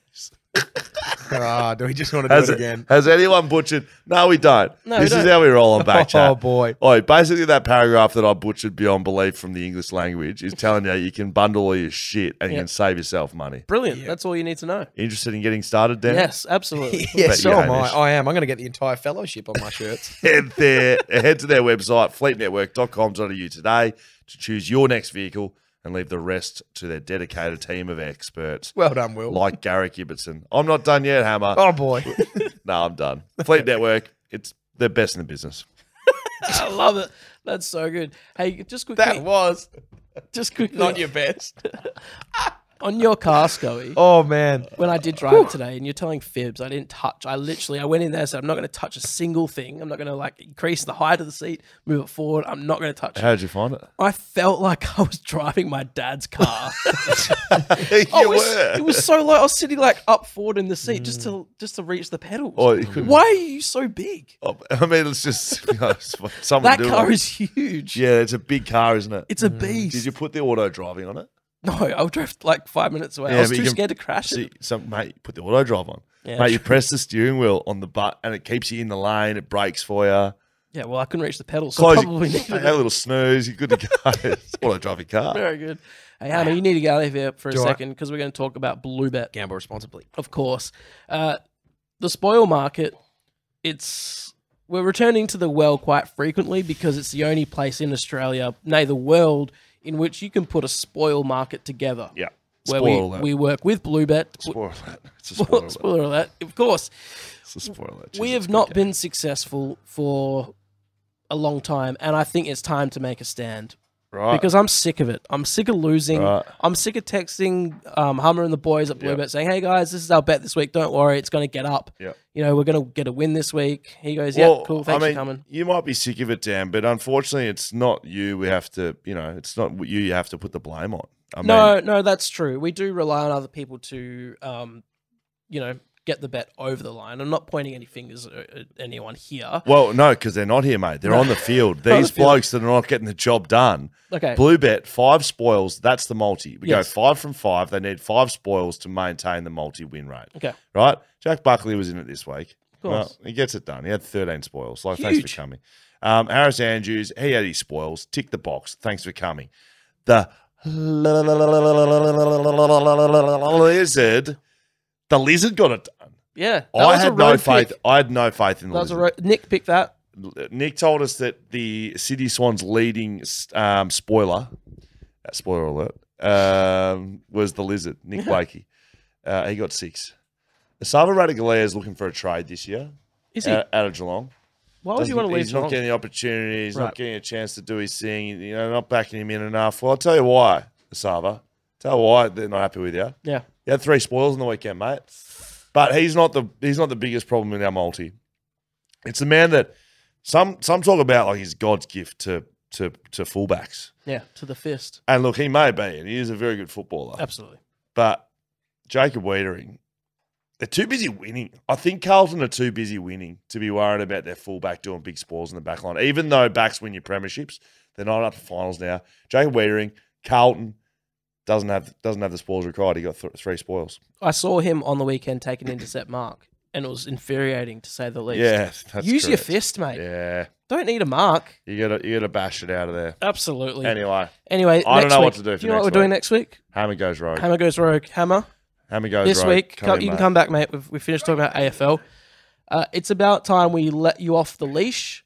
Ah, do we just want to do Has, it again? has anyone butchered? No, we don't. No, we this is don't. how we roll on *laughs* back chat. Oh boy. Oh, basically that paragraph that I butchered beyond belief from the English language is telling you you can bundle all your shit and you Yep. can save yourself money. Brilliant. That's all you need to know. Interested in getting started, Dan? Yes, absolutely. *laughs* Yeah, Bet so you, am I. Hamish. I am. I'm going to get the entire fellowship on my shirts. *laughs* Head there, head to their website, fleetnetwork.com.au today to choose your next vehicle and leave the rest to their dedicated team of experts Well done, Will. like Garrick Ibbotson. I'm not done yet, Hammer. oh boy. *laughs* No, I'm done. Fleet Network, it's the best in the business. *laughs* I love it. That's so good. Hey, just quickly, that was just quickly not your best. *laughs* on your car, Scully. Oh man. When I did drive it today, and you're telling fibs, I didn't touch. I literally, I went in there, and said, I'm not going to touch a single thing. I'm not going to like increase the height of the seat, move it forward. I'm not going to touch it. How did you find it? I felt like I was driving my dad's car. *laughs* *laughs* you Oh, it was, were. it was so low. I was sitting like up forward in the seat just to mm. just to reach the pedals. Oh, you couldn't- Why are you so big? Oh, *laughs* I mean, it's just you know, someone That car it. is huge. Yeah, it's a big car, isn't it? It's a mm. beast. Did you put the auto driving on it? *laughs* No, I drove like five minutes away. Yeah, I was too can- scared to crash See, it. some mate, put the auto drive on. Yeah, mate, you press the steering wheel on the butt, and it keeps you in the lane. It brakes for you. Yeah, well, I couldn't reach the pedals, so Close, probably you, needed have *laughs* a little snooze. You're good to go. *laughs* it's auto driving car. Very good. Hey, Hannah, you need to get out of here for a Do I? second because we're going to talk about Bluebet, Gamble responsibly. of course. Uh, the spoil market, it's we're returning to the well quite frequently because it's the only place in Australia, nay, the world, in which you can put a spoil market together. Yeah. Where Spoiler we, alert. we work with Bluebet. Spoiler alert. It's a *laughs* spoiler alert. Spoiler alert. Of course, It's a spoiler alert. we Jesus, have not game. been successful for a long time, and I think it's time to make a stand right. because I'm sick of it. I'm sick of losing. Right. I'm sick of texting um, Hummer and the boys at Bluebet saying, "Hey guys, this is our bet this week. Don't worry, it's going to get up. Yep. You know, we're going to get a win this week." He goes, "Yeah, Well, cool. Thanks I mean, for coming." You might be sick of it, Dan, but unfortunately, it's not you. We have to, you know, it's not you. You have to put the blame on. I mean, no, no, that's true. We do rely on other people to, um, you know, get the bet over the line. I'm not pointing any fingers at anyone here. Well, no, because they're not here, mate. They're on the field. *laughs* These the field. blokes that are not getting the job done. Okay. Blue bet five spoils. That's the multi. We Yes. go five from five. They need five spoils to maintain the multi win rate. Okay. Right. Jack Buckley was in it this week. Of course. Well, he gets it done. He had 13 spoils. Like, thanks for coming. Um, Harris Andrews, he had his spoils. Tick the box. Thanks for coming. The *laughs* lizard, the lizard got it done. Yeah, I had no faith. pick. I had no faith in the That was a lizard. ro- Nick picked that. Nick told us that the Sydney Swans leading um, spoiler, uh, spoiler alert, um, was the lizard, Nick Blakey. Uh, he got six. Esava Ratugolea is looking for a trade this year. Is he? Out, out of Geelong. Why would you want to leave He's not getting the opportunity. He's Right. not getting a chance to do his thing. You know, not backing him in enough. Well, I'll tell you why, Asava. Tell you why they're not happy with you. Yeah. You had three spoils in the weekend, mate. But he's not the he's not the biggest problem in our multi. It's the man that some some talk about like his God's gift to to to fullbacks. Yeah, to the fist. And look, he may be, and he is a very good footballer. Absolutely. But Jacob Weitering, they're too busy winning. I think Carlton are too busy winning to be worried about their fullback doing big spoils in the back line. Even though backs win your premierships, they're not up to finals now. Jacob Weitering, Carlton doesn't have doesn't have the spoils required. He got th- three spoils. I saw him on the weekend take an intercept mark, and it was infuriating to say the least. Yeah, Use your fist, mate. Yeah, Don't need a mark. you gotta you gotta bash it out of there. Absolutely. Anyway, Anyway, I don't know week, what to do for you know what we're doing next week? Hammer goes rogue. Hammer goes rogue. Hammer. Hammer goes this rogue. week, Come in, you can mate. come back, mate. We've, we finished talking about AFL. Uh, it's about time we let you off the leash.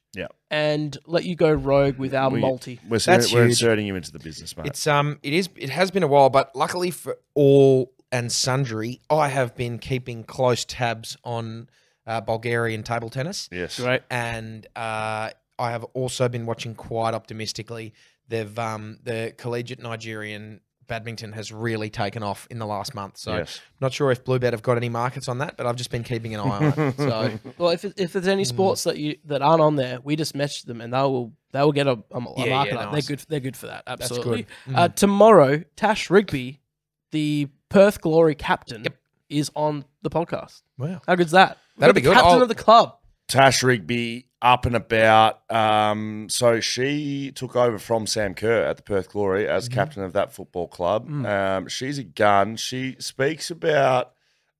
And let you go rogue with our We- multi. We're, That's we're huge. inserting you into the business, mate. It's um, it is. It has been a while, but luckily for all and sundry, I have been keeping close tabs on uh, Bulgarian table tennis. yes. Right. and uh, I have also been watching quite optimistically. They've um, the collegiate Nigerian badminton has really taken off in the last month. So Yes. not sure if Bluebet have got any markets on that, but I've just been keeping an eye on it. *laughs* So Well, if, if there's Mm. any sports that you that aren't on there, we just message them and they will they will get a, a, a Yeah, yeah, market up. nice. They're good. They're good for that. That's Absolutely. good. Uh, tomorrow, Tash Rigby, the Perth Glory captain, Yep. is on the podcast. wow, How good's that? That'll be good. Captain I'll- of the club. Tash Rigby up and about. Um, so she took over from Sam Kerr at the Perth Glory Mm-hmm. as captain of that football club. Mm. Um, she's a gun. She speaks about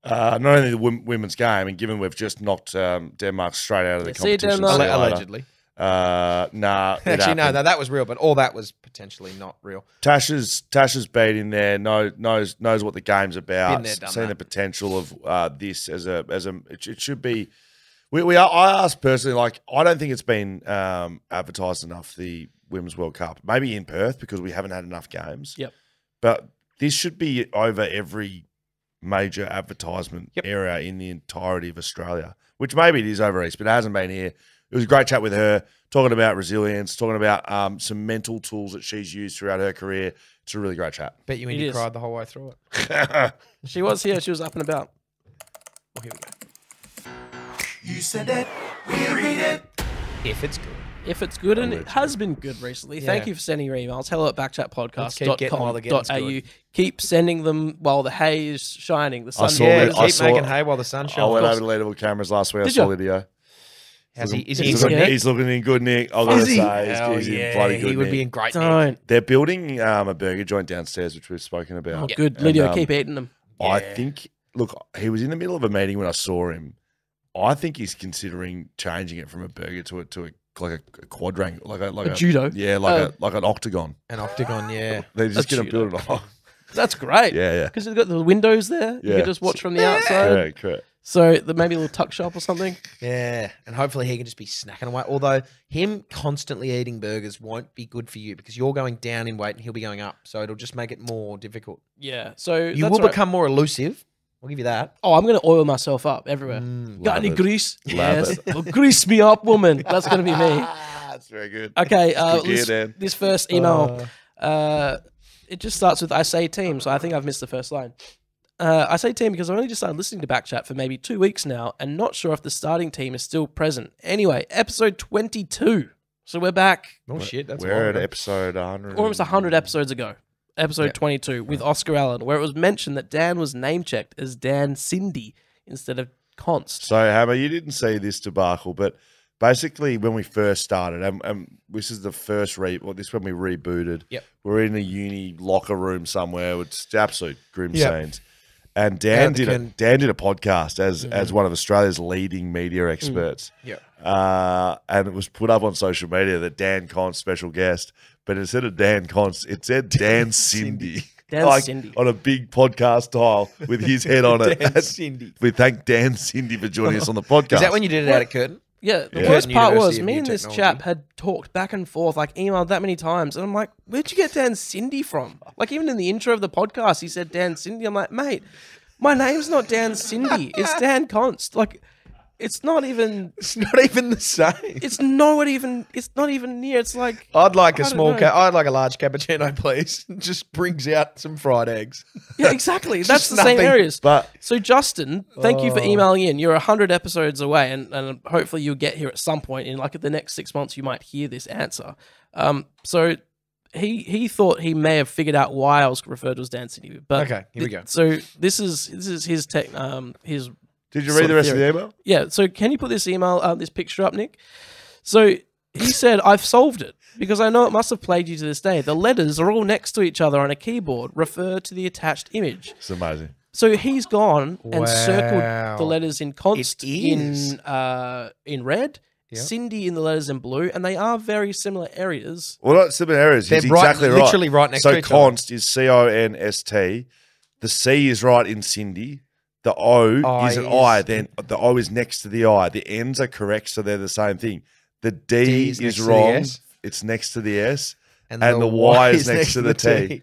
uh, not only the wom- women's game, and given we've just knocked um, Denmark straight out of the Yeah, see competition, Denmark. see you allegedly. Uh, nah, *laughs* Actually, no, happened. no, that was real, but all that was potentially not real. Tasha's Tasha's been in there, knows knows knows what the game's about, Been there, seen that. the potential of uh, this as a as a it, it should be. We, we are, I asked personally, like I don't think it's been um, advertised enough the Women's World Cup, maybe in Perth because we haven't had enough games. Yep. but this should be over every major advertisement Yep. area in the entirety of Australia, which maybe it is over east, but it hasn't been here. It was a great chat with her, talking about resilience, talking about um, some mental tools that she's used throughout her career. It's a really great chat. Bet you It Indy cried the whole way through it. *laughs* She was here. She was up and about. Well, here we go. You said it, we read it. If it's good. If it's good, and it has been good recently. Thank you for sending your emails. Hello at Let's keep getting while the getting's backchatpodcast.com.au. good. Keep sending them while the hay is shining. The sun saw Yeah, that- is- I keep saw- making hay while the sun shines. I went Of over course. to Leederville Cameras last week. I Did saw ya? Lydia. How's he? Is He's, he Is good? looking, he's looking in good nick. I'm going Is to he? say he's, Hell he's in yeah, bloody good he would nick. be in great nick. Don't. They're building um, a burger joint downstairs, which we've spoken about. Oh, good. And, Lydia, um, keep eating them. I Yeah. think. Look, he was in the middle of a meeting when I saw him. I think he's considering changing it from a burger to a to a like a, quadrangle, like a like A judo? Yeah, like Oh. a like an octagon. An octagon, yeah. *laughs* They're just going to build it off. *laughs* That's great. Yeah, yeah. Because they've got the windows there. Yeah. You can just watch from the outside. Correct, correct. So the, maybe a little tuck shop or something. Yeah, and hopefully he can just be snacking away. Although him constantly eating burgers won't be good for you because you're going down in weight and he'll be going up. So it'll just make it more difficult. Yeah. So You that's will right. become more elusive. I'll give you that. Oh, I'm going to oil myself up everywhere. Mm, Got any it. grease? Love yes. Well, grease me up, woman. That's going to be me. *laughs* That's very good. Okay. Uh, good gear, this, Dan. this first email, uh, it just starts with I say team. So I think I've missed the first line. Uh, I say team because I've only just started listening to Backchat for maybe two weeks now and not sure if the starting team is still present. Anyway, episode 22. So we're back Oh shit, that's We're at episode 100. almost 100 episodes ago. Episode Yeah. 22 with Oscar Allen, where it was mentioned that Dan was name checked as Dan Cindy instead of Const. So, Hammer, you didn't see this debacle, but basically, when we first started, and, and this is the first re, well, this is when we rebooted. Yep. We're in a uni locker room somewhere with just absolute grim Yep. scenes. And Dan did a, Dan did a podcast as Mm-hmm. as one of Australia's leading media experts. Yeah. Uh, and it was put up on social media that Dan Const special guest, but instead of Dan Const, it said Dan Cindy. Dan like Cindy. on a big podcast tile with his head on it. *laughs* Dan Cindy. We thank Dan Cindy for joining us on the *laughs* podcast. Is that when you did it out at Curtin? Yeah, the Yeah. worst part was University of me New and this Technology. chap had talked back and forth, like emailed that many times, and I'm like, "Where'd you get Dan Cindy from?" Like even in the intro of the podcast, he said Dan Cindy. I'm like, "Mate, my name's not Dan Cindy. It's Dan Const. Like, it's not even. It's not even the same. It's not even. It's not even near. It's like I'd like a I don't small. know. Ca- I'd like a large cappuccino, please. *laughs* Just brings out some fried eggs. yeah, exactly. *laughs* That's Just the same nothing. areas. But So Justin, thank you for Oh. emailing in. You're hundred episodes away, and, and hopefully you'll get here at some point in like the next six months. You might hear this answer. Um, so he he thought he may have figured out why I was referred to as Dan City. But Okay, here we go. So this is this is his tech. Um, his did you read the of rest of the email? yeah. So can you put this email, uh, this picture up, Nick? So he said, I've solved it because I know it must have plagued you to this day. The letters are all next to each other on a keyboard. Refer to the attached image. It's amazing. So he's gone and circled the letters in const in uh, in red, Yep. Cindy in the letters in blue, and they are very similar areas. Well, not similar areas. They're right- exactly right. literally right next so to each other. const is C O N S T. The C is right in Cindy. The O I is an is- I. Then the O is next to the I. The N's are correct, so they're the same thing. The D, D is is, next the wrong. It's next to the S, And and, the the, Y Y is is next to the T.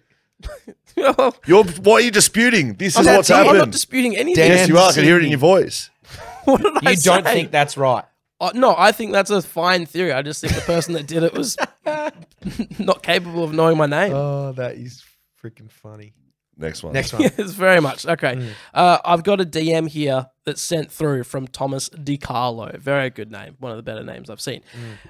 I'm *laughs* You're what are you disputing? This is what's what's I'm not disputing anything. Dan- yes, you are. I can hear it in your voice. *laughs* what did I You don't think that's right? Uh, no, I think that's a fine theory. I just think the person that did it was *laughs* not capable of knowing my name. Oh, that is freaking funny. Next one. Next *laughs* one. yes, very much. Okay. Uh, I've got a DM here that's sent through from Thomas DiCarlo. Very good name. One of the better names I've seen.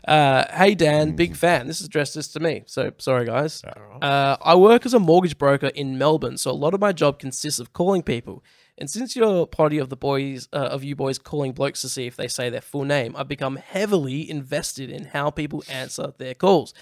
Uh, hey, Dan, big fan. This is addressed this to me. So sorry, guys. Uh, I work as a mortgage broker in Melbourne, so a lot of my job consists of calling people. And since you're party of the boys, uh, of you boys calling blokes to see if they say their full name, I've become heavily invested in how people answer their calls.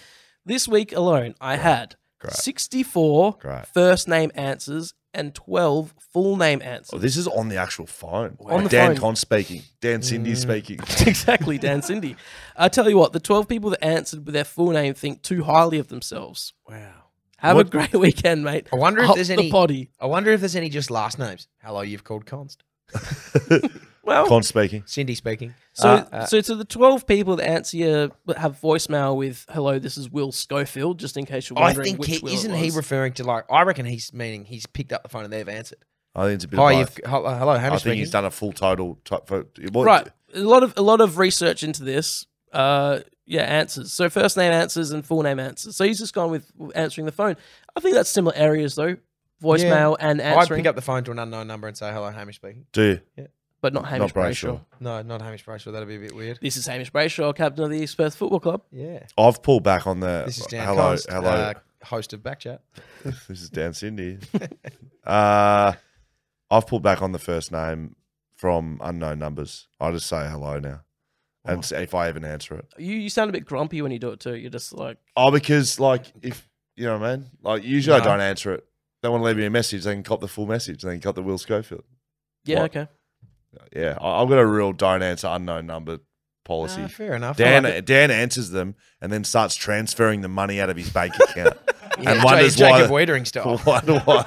This week alone, I had 64 Great. first name answers and 12 full name answers. Oh, this is on the actual phone. On the Dan phone. Con speaking. Dan Cindy Mm. speaking. *laughs* exactly, Dan *laughs* Cindy. I tell you what, the 12 people that answered with their full name think too highly of themselves. Wow. Have What- a great weekend, mate. I wonder if Up there's the any. potty. I wonder if there's any just last names. Hello, you've called Const. *laughs* Well, Con speaking. Cindy speaking. so, Uh, so to the 12 people that answer your, have voicemail with, hello, this is Will Schofield, just in case you're I wondering think which he Will it isn't he referring to like. I reckon he's meaning he's picked up the phone and they've answered. I think it's a bit Hi, of you've both. hello, hello I Hamish think speaking. he's done a full total. Type for, what, right. A lot of a lot of research into this. Uh, yeah, answers. So first name answers and full name answers. So he's just gone with answering the phone. I think that's similar areas though. Voicemail and answering. I'd answering, pick up the phone to an unknown number and say hello, Hamish speaking. Do you? But not Hamish Not Brayshaw. Brayshaw. No, not Hamish Brayshaw. That'd be a bit weird. This is Hamish Brayshaw, captain of the East Perth Football Club. Yeah. I've pulled back on the. This is Dan hello, Const, hello. uh, host of Backchat. *laughs* this is Dan Cindy. *laughs* uh, I've pulled back on the first name from unknown numbers. I just say hello now, and see if I even answer it. You you sound a bit grumpy when you do it too. You're just like, Oh, because like if you know what I mean. Like usually No. I don't answer it. They want to leave me a message. They can cop the full message. They can cop the Will Schofield. yeah, What? okay. Yeah, I- I've got a real don't answer unknown number policy. Fair enough. Dan like. Dan answers them and then starts transferring the money out of his bank account. *laughs* Yeah, and wonders Jacob why. Weitering style. *laughs* Wonder why.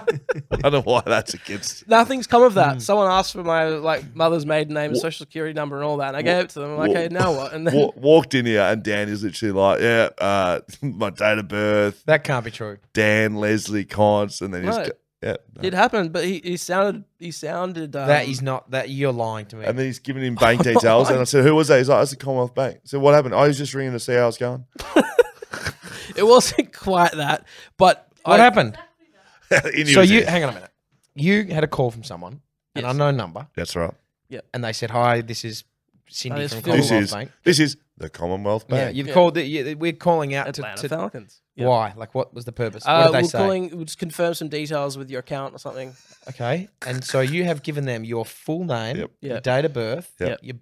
wonder why that's against. *laughs* Nothing's come of Hmm. that. Someone asked for my like mother's maiden name and social security number and all that, and I gave it to them. I'm like, okay, now what? And then Wa- walked in here and Dan is literally like, yeah, uh, my date of birth, That can't be true. Dan Leslie Cons, and then he's. Go- yeah, no. it happened, but he, he sounded he sounded um, that is not that you're lying to me. and then he's giving him *laughs* bank details, and I said, who was that? He's like, that's the Commonwealth Bank. So what happened? I was just ringing to see how it's going. *laughs* *laughs* it wasn't quite that, but what I, happened? So you hang on a minute. You had a call from someone, an Yes. unknown number, That's right. Yeah. And they said, "Hi, this is Cindy from Phil. This Commonwealth is Bank." this is the Commonwealth Yeah, Bank. you've Yeah. called. The, yeah, we're calling out to, Atlanta to Falcons. Yeah. why? Like, what was the purpose? Uh, what did they we're say? calling. We'll just confirm some details with your account or something. Okay, and so you have given them your full name, Yep. your Yeah. date of birth, Yep. your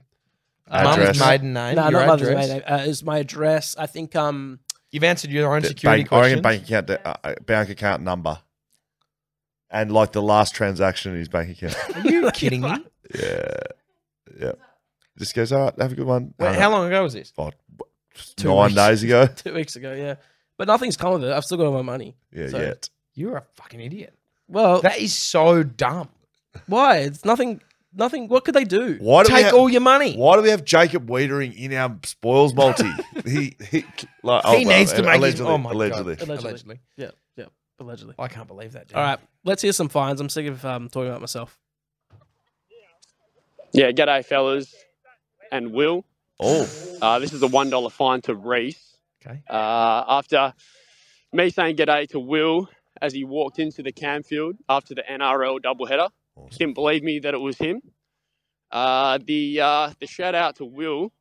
Address. mum's maiden name, no, your not mother's address. maiden name. Uh, is my address? I think um You've answered your own The security bank, I reckon questions. bank account, uh, uh, bank account number, and like the last transaction in his bank account. Are you *laughs* kidding me? yeah, yeah. Just goes, all right, have a good one. Wait, Uh, how long ago was this? oh, Two nine weeks. days ago. *laughs* two weeks ago. Yeah, but nothing's come of it. I've still got all my money. Yeah, So- yet. You're a fucking idiot. Well, That is so dumb. why? It's nothing. Nothing. What could they do? Why do we Take have, all your money. Why do we have Jacob Weitering in our spoils multi? *laughs* he he, like, He oh, needs to well, make his. Oh my allegedly. god! Allegedly. Allegedly. Yeah, yeah. Allegedly. I can't believe that. Dude. All right, let's hear some fines. I'm sick of um, talking about myself. Yeah, g'day fellas and Will. Oh, Uh, this is a one dollar fine to Reese. Okay. Uh, after me saying g'day to Will as he walked into the Camfield after the NRL doubleheader, Awesome. didn't believe me that it was him. Uh, the uh, the shout out to Will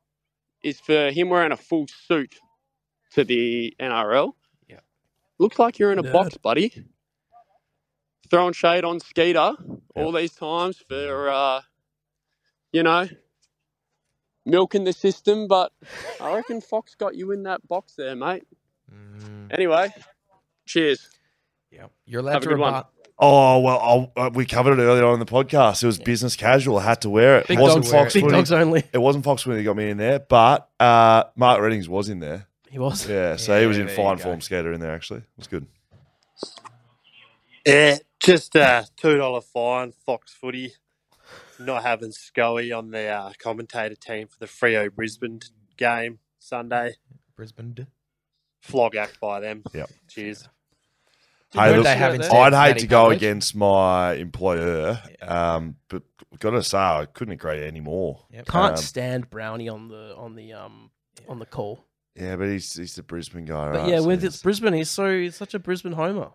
is for him wearing a full suit to the NRL. Yeah. Looks like you're in a Nerd. box, buddy. Throwing shade on Skeeter all these times for uh, you know milking the system, but I *laughs* reckon Fox got you in that box there, mate. Mm, Anyway, cheers. yeah. You're allowed Have a to good one. oh well. I'll, uh, we covered it earlier on in the podcast. It was business casual. I had to wear it. Big it wasn't dogs. Fox Big dogs only. It wasn't Fox when he got me in there, but uh, Mark Readings was in there. He was. Yeah, so he was in fine form skater in there. Actually, it was good. Yeah, Just a two dollar fine, Fox Footy, not having Scully on the uh, commentator team for the Freo Brisbane game Sunday. Brisbane. Flog act by them. Yep. Cheers. Hey, look, they have? I'd hate Matty to go Puntledge? against my employer, um, but got to say I couldn't agree anymore. Can't Um, stand Brownie on the on the um on the call. Yeah, but he's he's the Brisbane guy, right? But right? yeah, So with he's- it's Brisbane, he's so he's such a Brisbane homer.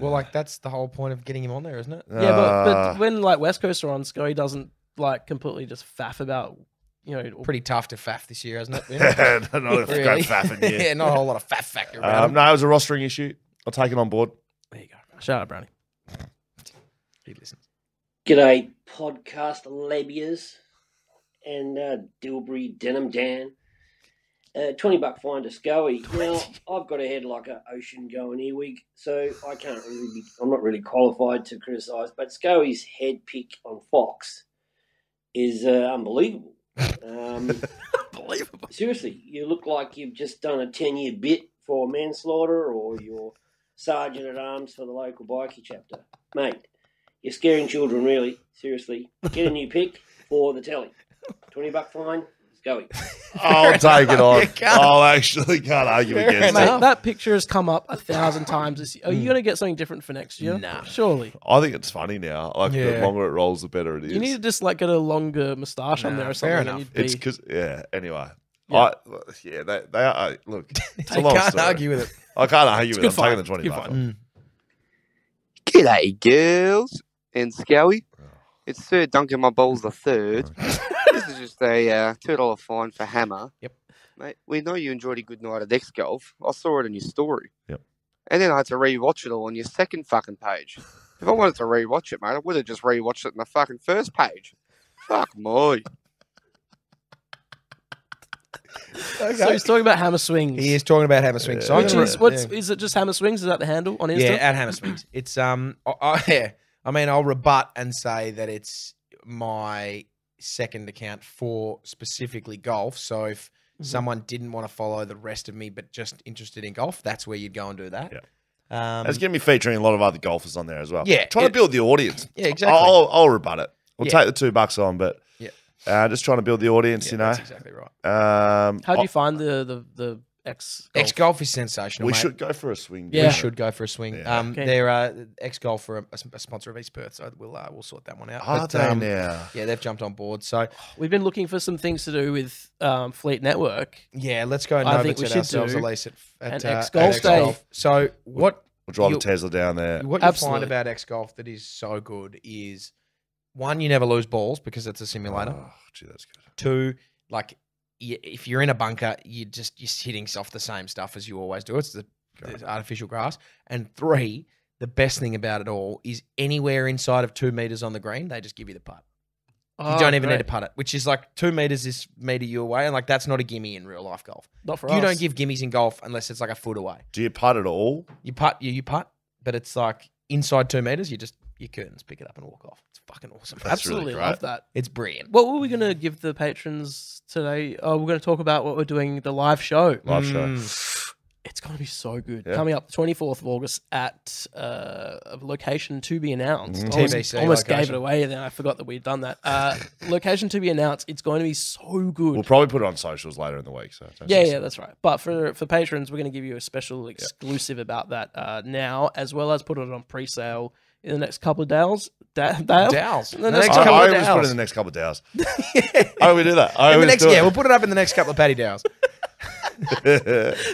Well, like that's the whole point of getting him on there, isn't it? Yeah, but, but when like West Coast are on, Scully doesn't like completely just faff about you know Pretty tough to faff this year, hasn't it? *laughs* Not a great faffing year. *laughs* yeah, not a whole lot of faff factor about Um, him. no, it was a rostering issue. I'll take it on board. There you go. Shout out Brownie. He listens. G'day, podcast labias and uh, Dilbury Denim Dan. Uh, 20 buck fine to Scully. *laughs* Now, I've got a head like an ocean going earwig, so I can't really be, I'm not really qualified to criticise, but Scully's head pick on Fox is uh, unbelievable. Um, *laughs* unbelievable. Seriously, you look like you've just done a 10 year bit for manslaughter or you're sergeant at arms for the local bikie chapter. Mate, you're scaring children, really. Seriously. Get a new pick for the telly. *laughs* 20 buck fine, Scully. *laughs* I'll take it on. *laughs* I'll actually can't argue against Mate, it. that picture has come up a thousand times this year. Are you hmm. going to get something different for next year? Nah. Surely. I think it's funny now. Like the Yeah. longer it rolls, the better it is. You need to just like get a longer moustache on Nah, there or fair something. and enough. you'd It's because yeah. Anyway, Yeah. I yeah they they are uh, look. It's a *laughs* You long can't story. argue with it. I can't argue It's with it. good I'm taking fun. the twenty Good bucks. fun. Mm. G'day, girls and Scowie. It's Sir Duncan My Balls the third. *laughs* this is just a uh, two dollar fine for Hammer. Yep. Mate, we know you enjoyed a good night at X Golf. I saw it in your story. Yep. And then I had to rewatch it all on your second fucking page. If I wanted to rewatch it, mate, I would have just rewatched it in the fucking first page. Fuck me. So he's talking about hammer swings. He is talking about hammer swings. So I'm Which gonna- is what's yeah. is it just hammer swings? Is that the handle on Insta? Yeah, at Hammer Swings. It's um, I, I, *laughs* yeah. I mean, I'll rebut and say that it's my second account for specifically golf. So if Mm-hmm. someone didn't want to follow the rest of me but just interested in golf, that's where you'd go and do that. Yeah. Um, It's going to be featuring a lot of other golfers on there as well. Yeah, trying it- to build the audience. *laughs* Yeah, exactly. I'll, I'll rebut it. We'll Yeah. take the two bucks on, but Yeah. uh, just trying to build the audience. Yeah, you know, that's exactly right. Um, How do I- you find the the the X? X golf is sensational. We mate. should go for a swing. Yeah. We should go for a swing. Yeah. Um, Okay. they're uh, X Golf for a, a sponsor of East Perth, so we'll uh, we'll sort that one out. Are But, they um, now? Yeah, they've jumped on board. So We've been looking for some things to do with um, Fleet Network. yeah, let's go and I think we Novated should ourselves, do Elise, at, at, an uh, X Golf at day. So what We'll drive you- the Tesla down there. what you Absolutely. find about X Golf that is so good is one, you never lose balls because it's a simulator. Oh, gee, that's good. Two, like y- if you're in a bunker, you're just you're hitting off the same stuff as you always do. It's the, the artificial grass. And three, the best thing about it all is anywhere inside of two meters on the green, they just give you the putt. You Oh, don't even need great. to putt it, which is like two meters is meter you away, and like that's not a gimme in real life golf. Not for you us. don't give gimmies in golf unless it's like a foot away. Do you putt at all? You putt, you, you putt, but it's like inside two meters. You just your curtains pick it up and walk off. It's fucking awesome. That's really Absolutely great. love that. It's brilliant. What were we going to give the patrons today? Oh, we're going to talk about what we're doing the live show. Live show. Mm. It's going to be so good. Yeah. Coming up the 24th of August at uh, a location to be announced. Mhm. Almost, TBC almost gave it away, then I forgot that we'd done that. Uh, *laughs* location to be announced. It's going to be so good. We'll probably put it on socials later in the week. So don't Yeah, stress. yeah, that's right. But for for patrons, we're going to give you a special exclusive about that uh, now, as well as put it on pre-sale in the next couple of days. Da- *laughs* Dale? Dales. In the The next next I, couple I of always put it in the next couple of days. *laughs* I we do that. I In the always next, do yeah, it. we'll put it up in the next couple of Paddy Dales. *laughs*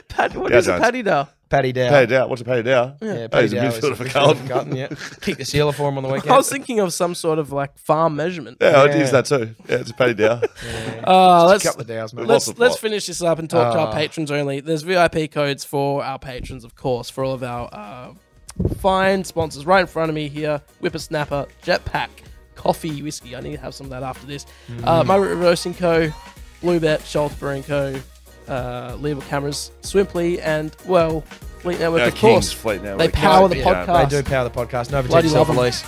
Pat, what Yeah, is a Jones. Paddy Dale? Paddy Dow. Paddy Dow. What's a Paddy Dow? Yeah, Oh, Paddy he's a Dow is midfielder a for Carlton. Carlton, yeah. Kick the sealer for him on the weekend. I was thinking of some sort of like farm measurement. Yeah, I'd use that too. Yeah, it's a Paddy Dow. Uh, let's a couple of Dows, mate. let's of let's plot. finish this up and talk to our Ah. patrons only. There's VIP codes for our patrons, of course, for all of our uh, fine sponsors right in front of me here: Whippersnapper, Jetpack, Coffee, Whiskey. I need to have some of that after this. Uh, My Roasting Co., Bluebet, Schultz Brewing Co., uh, Lever Cameras, Swimply, and well, Fleet Network, Uh, of course. Fleet Network. They power the Yeah, podcast. They do power the podcast. Nova Bloody Jet love 'em. self-release.